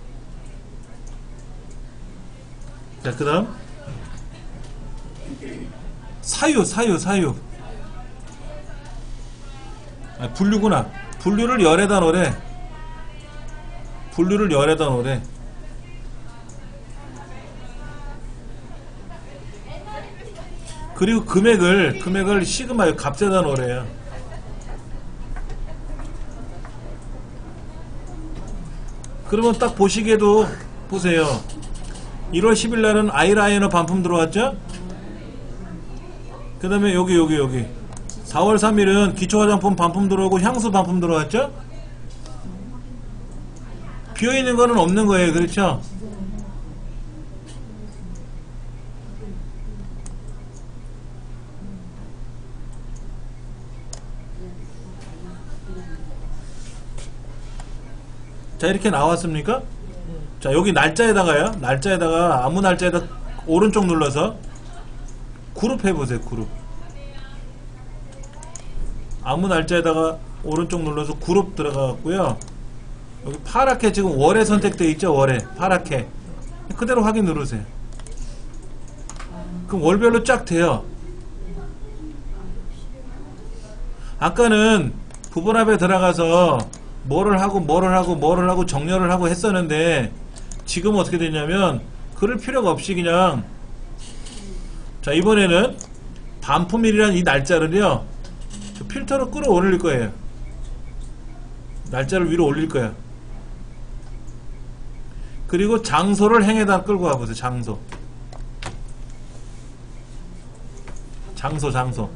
자, 그 다음. 사유, 사유, 사유. 아, 분류구나. 분류를 열에다 놓으래. 분류를 열에다 놓으래. 그리고 금액을, 금액을 시그마 값에다 놓으래요. 그러면 딱 보시기에도, 보세요. 1월 10일 날은 아이라이너 반품 들어왔죠? 그 다음에 여기, 여기, 여기. 4월 3일은 기초 화장품 반품 들어오고 향수 반품 들어왔죠? 비어있는 거는 없는 거예요. 그렇죠? 자, 이렇게 나왔습니까? 자, 여기 날짜에다가요. 날짜에다가 아무 날짜에다 오른쪽 눌러서 그룹 해보세요. 그룹. 아무 날짜에다가 오른쪽 눌러서 그룹 들어가고요. 여기 파랗게 지금 월에 선택되어 있죠. 월에 파랗게 그대로 확인 누르세요. 그럼 월별로 쫙 돼요. 아까는 부분합에 들어가서 뭐를 하고 뭐를 하고 뭐를 하고 정렬을 하고 했었는데 지금 어떻게 되냐면 그럴 필요가 없이 그냥 자 이번에는 반품일이라는 이 날짜를요 저 필터로 끌어올릴 거예요. 날짜를 위로 올릴 거야. 그리고 장소를 행에다 끌고 와보세요. 장소. 장소, 장소.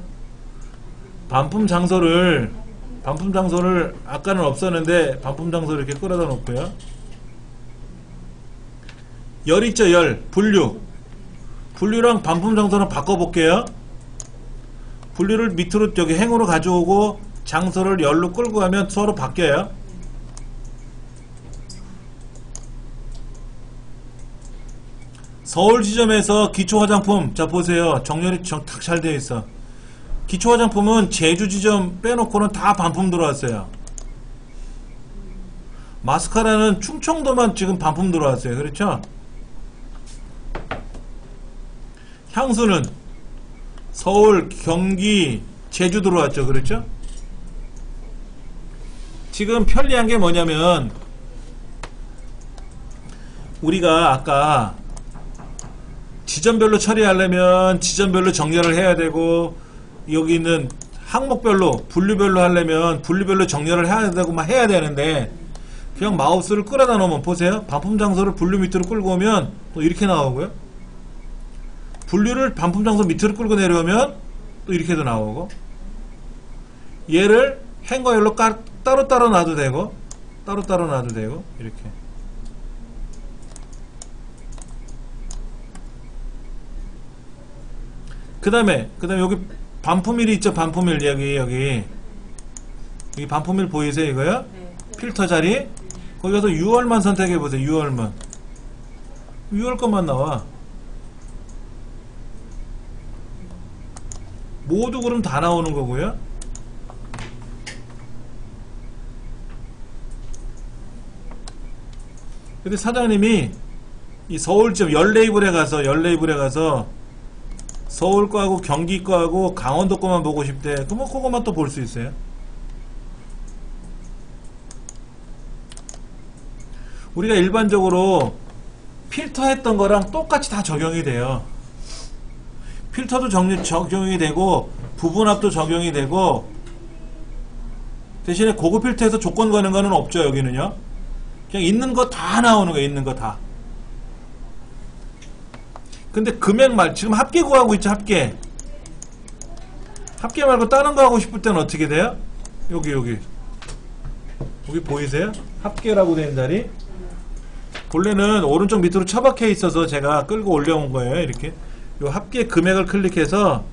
반품 장소를, 반품 장소를, 아까는 없었는데, 반품 장소를 이렇게 끌어다 놓고요. 열 있죠, 열. 분류. 분류랑 반품 장소는 바꿔볼게요. 분류를 밑으로 여기 행으로 가져오고 장소를 열로 끌고 가면 서로 바뀌어요. 서울 지점에서 기초 화장품 자 보세요. 정렬이 딱잘 되어 있어. 기초 화장품은 제주 지점 빼놓고는 다 반품 들어왔어요. 마스카라는 충청도만 지금 반품 들어왔어요. 그렇죠? 향수는 서울, 경기, 제주 들어왔죠. 그렇죠? 지금 편리한 게 뭐냐면 우리가 아까 지점별로 처리하려면 지점별로 정렬을 해야 되고 여기 있는 항목별로 분류별로 하려면 분류별로 정렬을 해야 되고 막 해야 되는데 그냥 마우스를 끌어다 놓으면 보세요 반품 장소를 분류 밑으로 끌고 오면 또 이렇게 나오고요 분류를 반품 장소 밑으로 끌고 내려오면 또 이렇게도 나오고 얘를 행거열로 까- 따로 따로 놔도 되고 따로 따로 놔도 되고 이렇게. 그 다음에 그 다음에 여기 반품일이 있죠? 반품일. 여기 여기. 여기 반품일 보이세요? 이거요? 네. 필터 자리. 거기 가서 6월만 선택해 보세요. 6월만. 6월 것만 나와 모두 그럼 다 나오는 거고요. 근데 사장님이 이 서울점 열레이블에 가서 열레이블에 가서 서울 거하고 경기 거하고 강원도 거만 보고 싶대. 그러면 그거만 또 볼 수 있어요? 우리가 일반적으로 필터 했던 거랑 똑같이 다 적용이 돼요. 필터도 정, 적용이 되고 부분합도 적용이 되고 대신에 고급 필터에서 조건 거는 거는 없죠 여기는요. 그냥 있는 거 다 나오는 거예요 있는 거 다. 근데 금액 말 지금 합계 구하고 있죠 합계. 합계 말고 다른 거 하고 싶을 때는 어떻게 돼요? 여기 여기 여기 보이세요? 합계라고 된 자리. 본래는 오른쪽 밑으로 처박혀 있어서 제가 끌고 올려온 거예요. 이렇게. 요 합계 금액을 클릭해서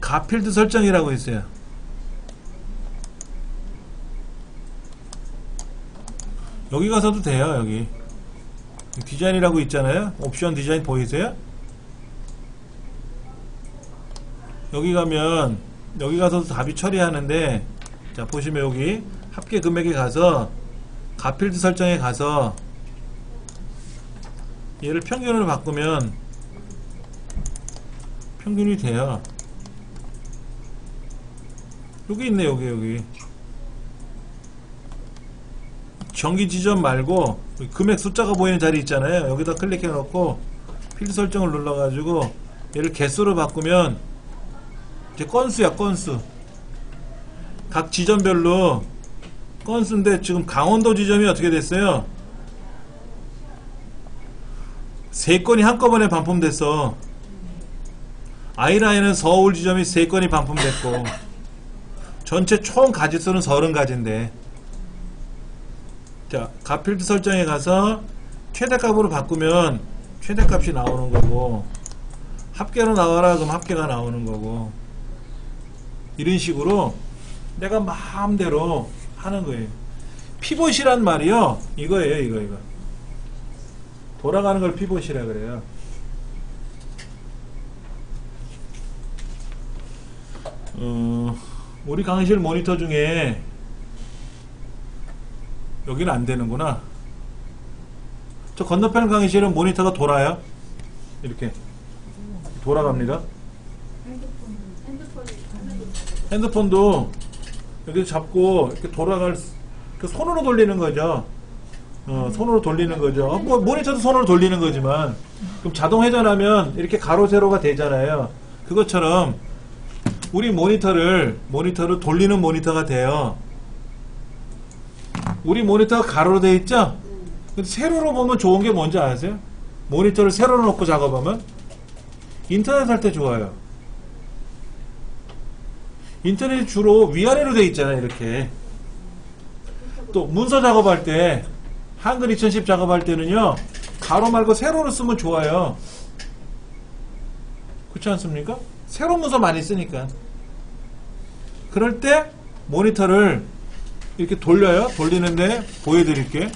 가필드 설정이라고 있어요. 여기 가서도 돼요. 여기. 디자인이라고 있잖아요. 옵션 디자인 보이세요? 여기 가면 여기 가서도 답이 처리하는데 자 보시면 여기 합계 금액에 가서 가필드 설정에 가서 얘를 평균으로 바꾸면 평균이 돼요. 여기 있네 여기 여기 정기 지점 말고 금액 숫자가 보이는 자리 있잖아요. 여기다 클릭해 놓고 필드 설정을 눌러 가지고 얘를 개수로 바꾸면 이제 건수야 건수 각 지점별로 건수인데 지금 강원도 지점이 어떻게 됐어요? 세 건이 한꺼번에 반품됐어. 아이라인은 서울 지점이 세 건이 반품됐고 전체 총 가지수는 30가지인데 자 가필드 설정에 가서 최대값으로 바꾸면 최대값이 나오는 거고 합계로 나와라 그럼 합계가 나오는 거고 이런 식으로 내가 마음대로 하는 거예요. 피봇이란 말이요. 이거예요, 이거, 이거. 돌아가는 걸 피봇이라 그래요. 어, 우리 강의실 모니터 중에 여기는 안 되는구나. 저 건너편 강의실은 모니터가 돌아요. 이렇게 돌아갑니다. 핸드폰도 여기 잡고 이렇게 돌아갈 수- 그 손으로 돌리는 거죠. 어, 손으로 돌리는 거죠. 어, 뭐 모니터도 손으로 돌리는 거지만 그럼 자동 회전하면 이렇게 가로 세로가 되잖아요. 그것처럼 우리 모니터를 모니터를 돌리는 모니터가 돼요. 우리 모니터가 가로로 돼 있죠? 근데 세로로 보면 좋은 게 뭔지 아세요? 모니터를 세로로 놓고 작업하면 인터넷 할 때 좋아요. 인터넷이 주로 위아래로 돼 있잖아요, 이렇게. 또 문서 작업할 때 한글 2010 작업할 때는요. 가로 말고 세로로 쓰면 좋아요. 그렇지 않습니까? 세로 문서 많이 쓰니까. 그럴 때 모니터를 이렇게 돌려요. 돌리는데 보여드릴게.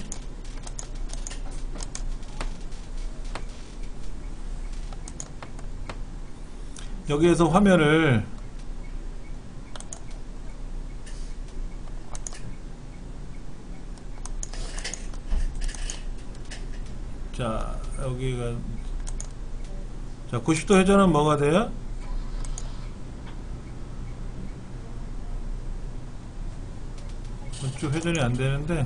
여기에서 화면을 자 여기가 자 90도 회전은 뭐가 돼요? 쭉 회전이 안 되는데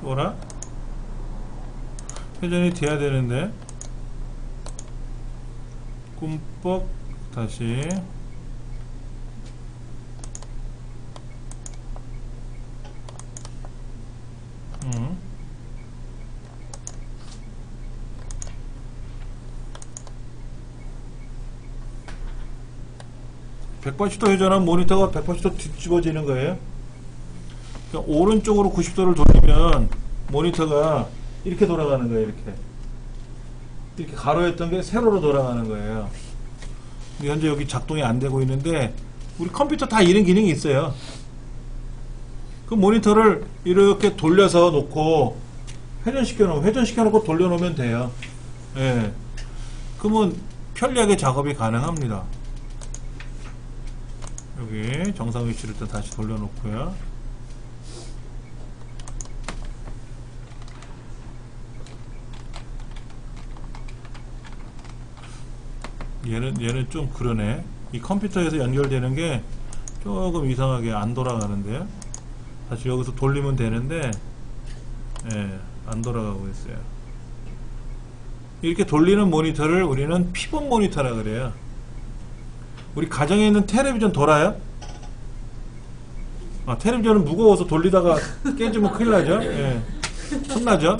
뭐라? 회전이 돼야 되는데 꿈뻑 다시 음. (180도) 회전한 모니터가 (180도) 뒤집어지는 거예요. 그러니까 오른쪽으로 90도를 돌리면 모니터가 이렇게 돌아가는 거예요 이렇게. 이렇게 가로였던 게 세로로 돌아가는 거예요. 현재 여기 작동이 안 되고 있는데 우리 컴퓨터 다 이런 기능이 있어요. 그 모니터를 이렇게 돌려서 놓고 회전시켜 놓고 회전시켜 놓고 돌려 놓으면 돼요. 예. 그러면 편리하게 작업이 가능합니다 여기 정상 위치를 또 다시 돌려 놓고요 얘는 얘는 좀 그러네. 이 컴퓨터에서 연결되는 게 조금 이상하게 안 돌아가는데요. 다시 여기서 돌리면 되는데 예, 안 돌아가고 있어요. 이렇게 돌리는 모니터를 우리는 피벗 모니터라 그래요. 우리 가정에 있는 텔레비전 돌아요? 아, 텔레비전은 무거워서 돌리다가 깨지면 큰일 나죠? 예. 혼나죠?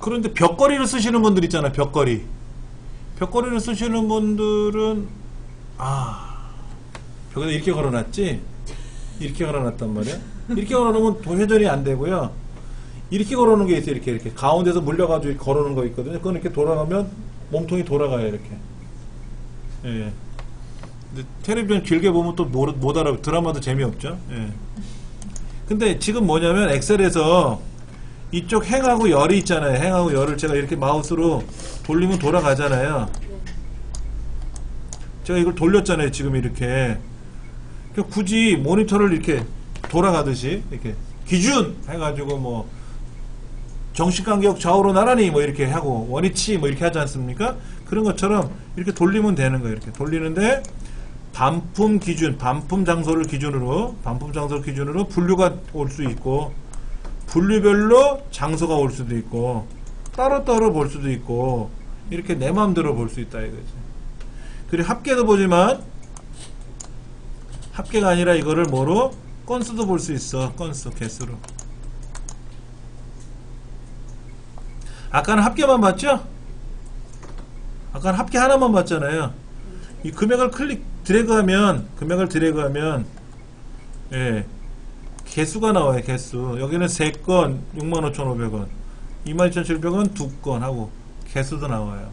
그런데 벽걸이를 쓰시는 분들 있잖아요. 벽걸이. 벽걸이를 쓰시는 분들은 아 벽에다 이렇게 걸어놨지. 이렇게 걸어놨단 말이야. 이렇게 걸어놓으면 도- 회전이 안 되고요. 이렇게 걸어놓은 게 있어요. 이렇게 이렇게 가운데서 물려가지고 걸어놓은 거 있거든요. 그건 이렇게 돌아가면 몸통이 돌아가요. 이렇게. 예. 근데 텔레비전 길게 보면 또 못 알아. 드라마도 재미없죠. 예. 근데 지금 뭐냐면 엑셀에서 이쪽 행하고 열이 있잖아요. 행하고 열을 제가 이렇게 마우스로 돌리면 돌아가잖아요. 제가 이걸 돌렸잖아요. 지금 이렇게. 그러니까 굳이 모니터를 이렇게 돌아가듯이 이렇게 기준 해가지고 뭐 정식 간격 좌우로 나란히 뭐 이렇게 하고 원위치 뭐 이렇게 하지 않습니까? 그런 것처럼 이렇게 돌리면 되는 거예요. 이렇게 돌리는데 반품 기준, 반품 장소를 기준으로 반품 장소를 기준으로 분류가 올 수 있고 분류별로 장소가 올 수도 있고 따로따로 볼 수도 있고 이렇게 내 마음대로 볼 수 있다 이거지. 그리고 합계도 보지만 합계가 아니라 이거를 뭐로 건수도 볼 수 있어. 건수 개수로. 아까는 합계만 봤죠? 아까는 합계 하나만 봤잖아요. 이 금액을 클릭 드래그하면 금액을 드래그하면 예. 개수가 나와요, 개수. 여기는 3건 65,500원. 22,700원 2건 하고 개수도 나와요.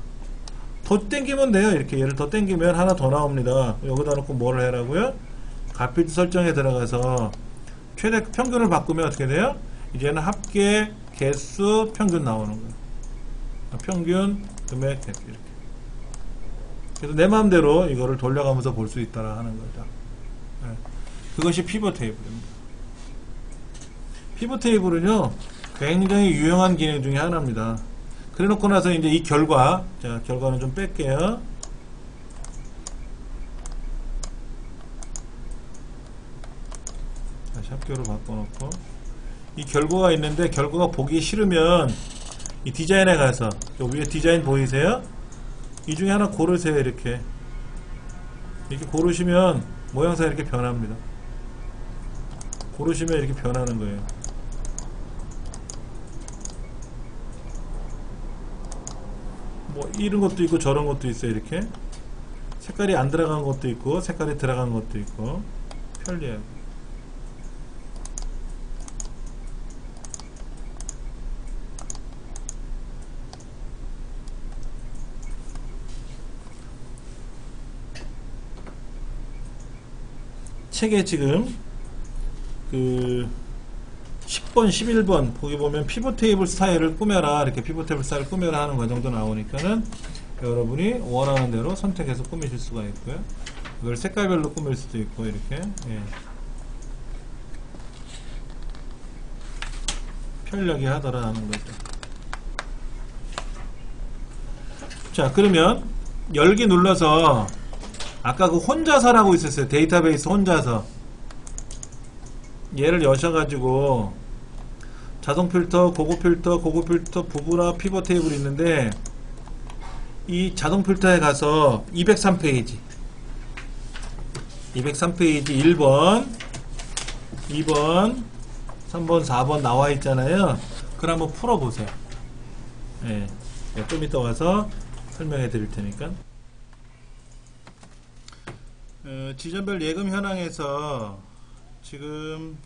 더 땡기면 돼요. 이렇게 얘를 더 땡기면 하나 더 나옵니다. 여기다 놓고 뭐를 해라고요? 값필드 설정에 들어가서 최대 평균을 바꾸면 어떻게 돼요? 이제는 합계 개수 평균 나오는 거예요. 평균 금액 개수 이렇게. 그래서 내 마음대로 이거를 돌려가면서 볼 수 있다라 하는 거죠. 네. 그것이 피벗 테이블입니다. 피벗 테이블은요, 굉장히 유용한 기능 중에 하나입니다. 그래 놓고 나서 이제 이 결과, 자, 결과는 좀 뺄게요. 다시 합교로 바꿔놓고. 이 결과가 있는데, 결과가 보기 싫으면, 이 디자인에 가서, 요 위에 디자인 보이세요? 이 중에 하나 고르세요, 이렇게. 이렇게 고르시면, 모양새 이렇게 변합니다. 고르시면 이렇게 변하는 거예요. 뭐 이런 것도 있고 저런 것도 있어요 이렇게 색깔이 안 들어간 것도 있고 색깔이 들어간 것도 있고 편리해요 책에 지금 그 10번, 11번 보기 보면 피벗 테이블 스타일을 꾸며라 이렇게 피벗 테이블 스타일을 꾸며라 하는 거 정도 나오니까는 여러분이 원하는 대로 선택해서 꾸미실 수가 있고요. 이걸 색깔별로 꾸밀 수도 있고 이렇게 예. 편리하게 하더라 하는 거죠. 자 그러면 열기 눌러서 아까 그 혼자서라고 있었어요. 데이터베이스 혼자서. 얘를 여셔가지고 자동 필터, 고급 필터, 고급 필터, 부부나 피벗 테이블이 있는데 이 자동 필터에 가서 203페이지. 203페이지 1번 2번 3번 4번 나와 있잖아요. 그럼 한번 풀어보세요. 예, 예, 좀 이따 와서 설명해 드릴 테니까 어, 지점별 예금 현황에서 지금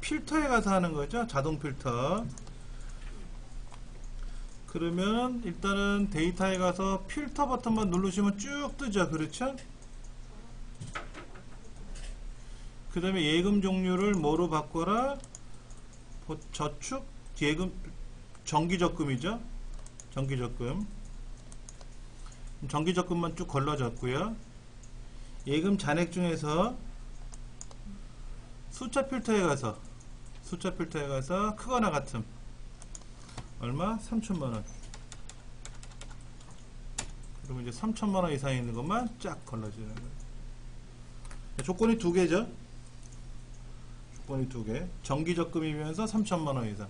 필터에 가서 하는 거죠? 자동 필터. 그러면 일단은 데이터에 가서 필터 버튼만 누르시면 쭉 뜨죠. 그렇죠? 그 다음에 예금 종류를 뭐로 바꿔라? 보- 저축 예금 정기적금이죠? 정기적금. 정기적금만 쭉 걸러졌고요 예금 잔액 중에서 숫자 필터에 가서 숫자 필터에 가서 크거나 같음 얼마? 3천만원. 그러면 이제 3천만원 이상 있는 것만 쫙 걸러지는 거예요. 조건이 두 개죠? 조건이 두개. 정기적금이면서 3천만원 이상.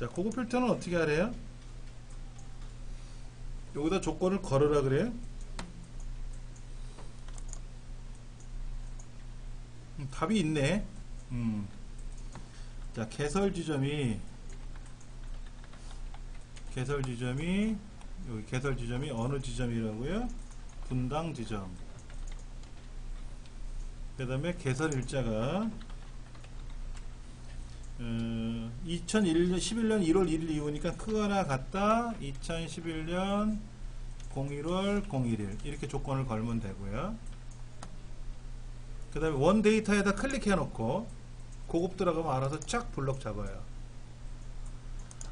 자 고급 필터는 어떻게 하래요? 여기다 조건을 걸으라 그래요 음, 답이 있네. 음. 자, 개설 지점이 개설 지점이 여기 개설 지점이 어느 지점이라고요? 분당 지점. 그 다음에 개설 일자가 어, 2001년 11년 1월 1일 이후니까 크거나 같다. 2011년 01월 01일 이렇게 조건을 걸면 되고요. 그 다음에 원 데이터에다 클릭해 놓고 고급 들어가면 알아서 쫙 블럭 잡아요.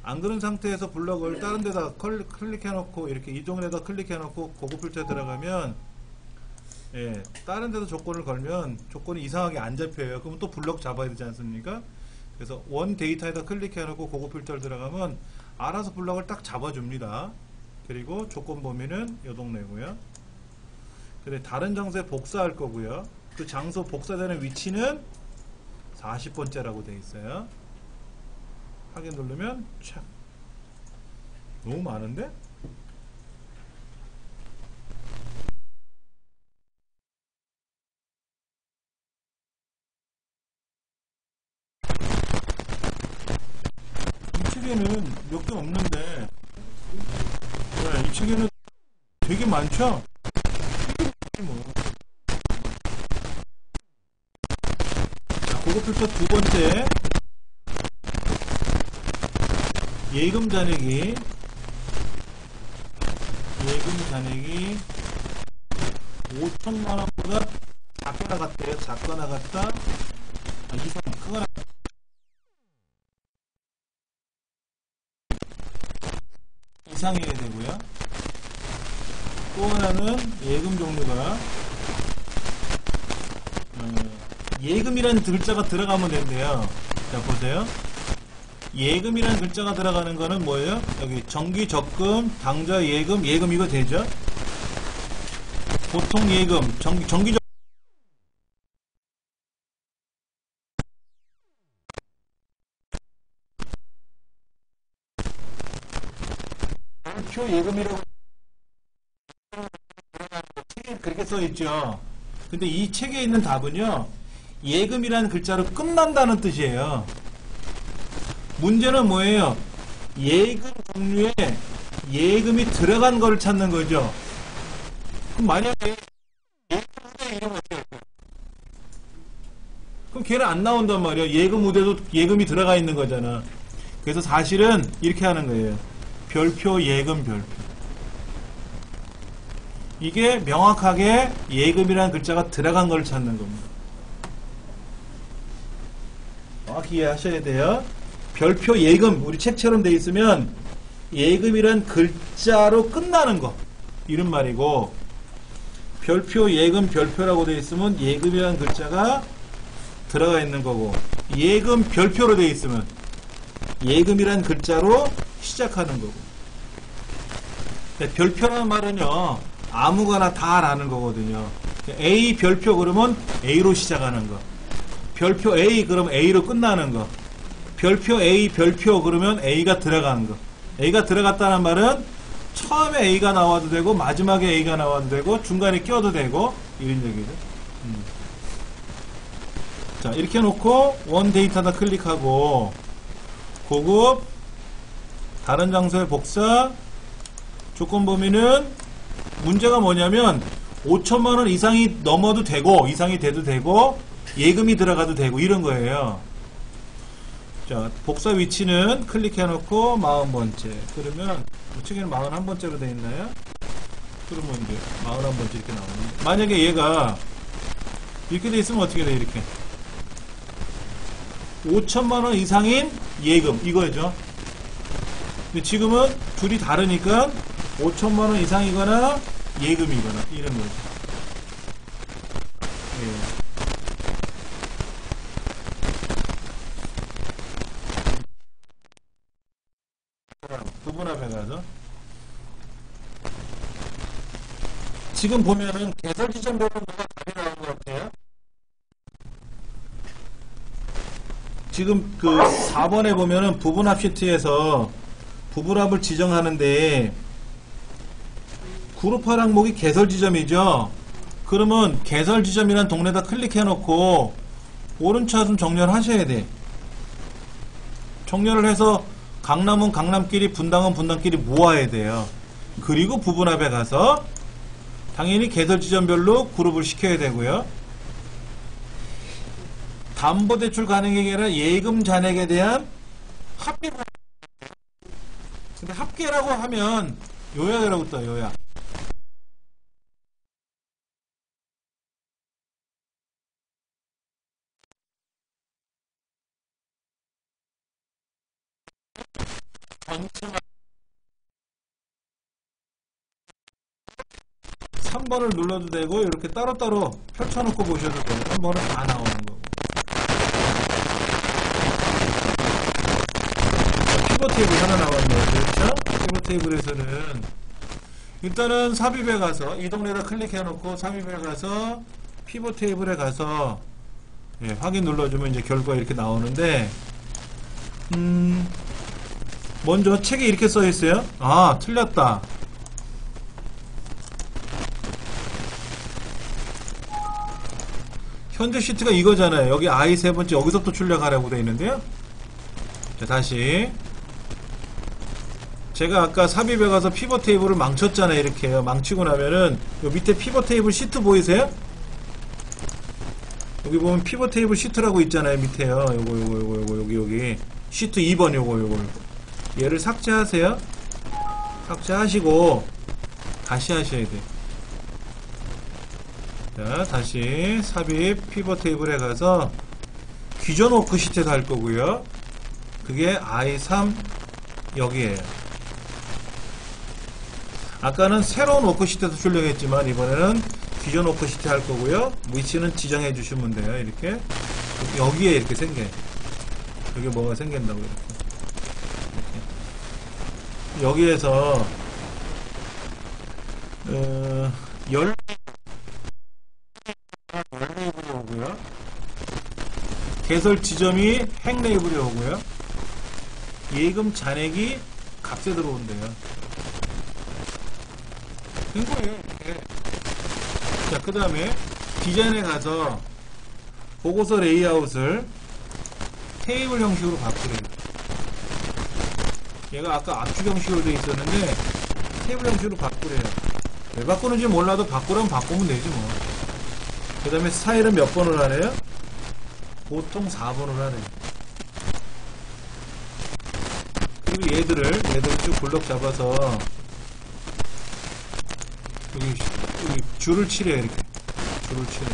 안 그런 상태에서 블럭을 다른 데다 클- 클릭해 놓고 이렇게 이동에다 클릭해 놓고 고급 필터에 들어가면 예, 다른 데도 조건을 걸면 조건이 이상하게 안 잡혀요. 그럼 또 블럭 잡아야 되지 않습니까? 그래서 원 데이터에다 클릭해 놓고 고급 필터를 들어가면 알아서 블럭을 딱 잡아줍니다. 그리고 조건 범위는 요 동네고요. 근데 다른 장소에 복사할 거고요. 그 장소 복사되는 위치는 40번째라고 되어 있어요. 확인 누르면 촥 너무 많은데? 이 책에는 몇 개 없는데 네, 이 책에는 되게 많죠? 뭐. 필터 두 번째. 예금 잔액이 예금 잔액이 5천만 원보다 작게 나갔대요. 작게 나갔다. 아, 이상 크거나 이상해야 되고요. 또 하나는 예금 종류가 어, 예금이라는 글자가 들어가면 된대요. 자 보세요. 예금이라는 글자가 들어가는 거는 뭐예요? 여기 정기 적금, 당좌 예금, 예금 이거 되죠? 보통 예금, 정기 정기 적 표 예금이라고 그렇게 써 있죠. 근데 이 책에 있는 답은요, 예금이라는 글자로 끝난다는 뜻이에요. 문제는 뭐예요? 예금 종류에 예금이 들어간 거를 찾는 거죠. 그럼 만약에? 그럼 걔는 안 나온단 말이야. 예금 우대도 예금이 들어가 있는 거잖아. 그래서 사실은 이렇게 하는 거예요. 별표, 예금, 별표. 이게 명확하게 예금이라는 글자가 들어간 걸 찾는 겁니다. 정확히 이해하셔야 돼요. 별표 예금, 우리 책처럼 돼 있으면 예금이란 글자로 끝나는 거. 이런 말이고, 별표, 예금, 별표라고 돼 있으면 예금이라는 글자가 들어가 있는 거고, 예금, 별표로 돼 있으면 예금이란 글자로 시작하는 거고. 네, 별표라는 말은요, 아무거나 다라는 거거든요. A 별표 그러면 A로 시작하는 거. 별표 A 그럼 A로 끝나는 거. 별표 A 별표 그러면 A가 들어가는 거. A가 들어갔다는 말은 처음에 A가 나와도 되고 마지막에 A가 나와도 되고 중간에 껴도 되고 이런 얘기죠. 음. 자 이렇게 놓고 원 데이터다 클릭하고 고급 다른 장소에 복사 조건 범위는 문제가 뭐냐면 5천만 원 이상이 넘어도 되고 이상이 돼도 되고 예금이 들어가도 되고 이런 거예요. 자 복사 위치는 클릭해 놓고 40번째 그러면 우측에는 41번째로 돼 있나요? 그러면 이제 41번째 이렇게 나오는 만약에 얘가 이렇게 돼 있으면 어떻게 돼 이렇게 5천만 원 이상인 예금 이거죠. 근데 지금은 둘이 다르니까 5천만 원 이상이거나 예금이거나 이런 거죠. 예. 부분합에 가서 지금 보면은 개설 지점별로 뭐가 답이 나온 것 같아요. 지금 그 4번에 보면은 부분합 시트에서 부분합을 지정하는데 그룹화 항목이 개설 지점이죠. 그러면 개설 지점이란 동네에다 클릭해 놓고 오른차순 정렬 하셔야 돼. 정렬을 해서 강남은 강남끼리 분당은 분당끼리 모아야 돼요. 그리고 부분합에 가서 당연히 개설 지점별로 그룹을 시켜야 되고요. 담보대출 가능액이 아니라 예금 잔액에 대한 합계 근데 합계라고 하면 요약이라고 떠요 요약 전체 3번을 눌러도 되고 이렇게 따로따로 펼쳐놓고 보셔도 돼요 3번은 다 나오는 거고 피벗 테이블 하나 나왔네요. 그렇죠? 피벗 테이블에서는 일단은 삽입에 가서 이 동네에다 클릭해 놓고 삽입에 가서 피벗 테이블에 가서 예, 확인 눌러주면 이제 결과 이렇게 나오는데 음 먼저 책에 이렇게 써 있어요. 아 틀렸다. 현재 시트가 이거잖아요. 여기 I 세 번째 여기서부터 출력하라고 되어 있는데요. 자, 다시. 제가 아까 삽입에 가서 피벗 테이블을 망쳤잖아요. 이렇게요. 망치고 나면은 요 밑에 피벗 테이블 시트 보이세요? 여기 보면 피벗 테이블 시트라고 있잖아요. 밑에요. 요거 요거 요거 요거 여기 여기 시트 2번 요거 요거 요거. 얘를 삭제하세요. 삭제하시고 다시 하셔야 돼요. 자, 다시 삽입 피벗 테이블에 가서 기존 워크시트에 갈 거고요. 그게 i3 여기에요. 아까는 새로운 워크시트에서 출력했지만 이번에는 기존 워크시트 할 거고요. 위치는 지정해 주시면 돼요. 이렇게 여기에 이렇게 생겨요. 여기 뭐가 생긴다고 이렇게. 이렇게. 여기에서 어, 10 개설 지점이 행 레이블이 오고요. 예금 잔액이 값에 들어온대요. 된 거예요, 이렇게. 자, 그 다음에 디자인에 가서 보고서 레이아웃을 테이블 형식으로 바꾸래요. 얘가 아까 압축 형식으로 돼 있었는데 테이블 형식으로 바꾸래요. 왜 바꾸는지 몰라도 바꾸라면 바꾸면 되지 뭐. 그 다음에 스타일은 몇 번을 하래요? 보통 4번을 하래요. 그리고 얘들을, 얘들을 쭉 블럭 잡아서 여기, 여기 줄을 칠해요, 이렇게. 줄을 칠해.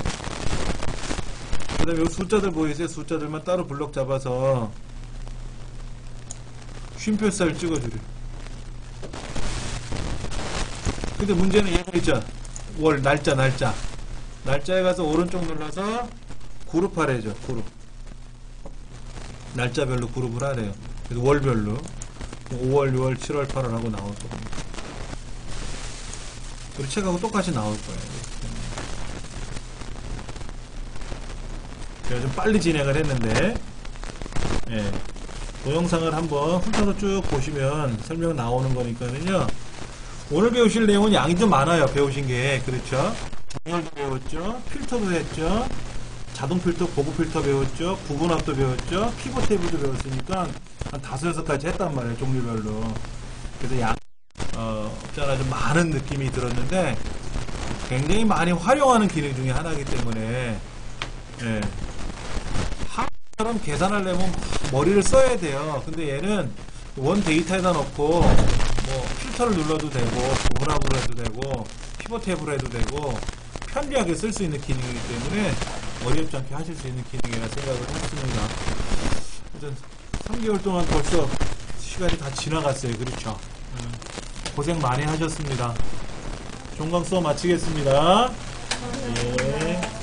그 다음에 숫자들 보이세요? 숫자들만 따로 블럭 잡아서 쉼표 살 찍어주래. 근데 문제는 얘가 있죠. 월, 날짜, 날짜. 날짜에 가서 오른쪽 눌러서 그룹 하래죠, 그룹. 날짜별로 그룹을 하래요. 그래서 월별로. 5월, 6월, 7월, 8월 하고 나올 겁니다. 우리 책하고 똑같이 나올 거예요. 제가 좀 빨리 진행을 했는데 예, 동영상을 한번 훑어서 쭉 보시면 설명 나오는 거니까는요. 오늘 배우실 내용은 양이 좀 많아요. 배우신 게 그렇죠. 정렬도 배웠죠. 필터도 했죠. 자동 필터, 고급 필터 배웠죠. 구분압도 배웠죠. 피벗 테이블도 배웠으니까 한 다섯 여섯 가지 했단 말이에요. 종류별로. 그래서 양, 어, 없잖아 좀 많은 느낌이 들었는데 굉장히 많이 활용하는 기능 중에 하나이기 때문에 예. 한처럼 계산하려면 머리를 써야 돼요. 근데 얘는 원 데이터에다 넣고 뭐 필터를 눌러도 되고 구분압으로 해도 되고 피벗 탭으로 해도 되고 편리하게 쓸 수 있는 기능이기 때문에 어렵지 않게 하실 수 있는 기능이라 생각을 했습니다. 하여튼 3개월 동안 벌써 시간이 다 지나갔어요. 그렇죠? 음, 고생 많이 하셨습니다. 종강 수업 마치겠습니다. 예.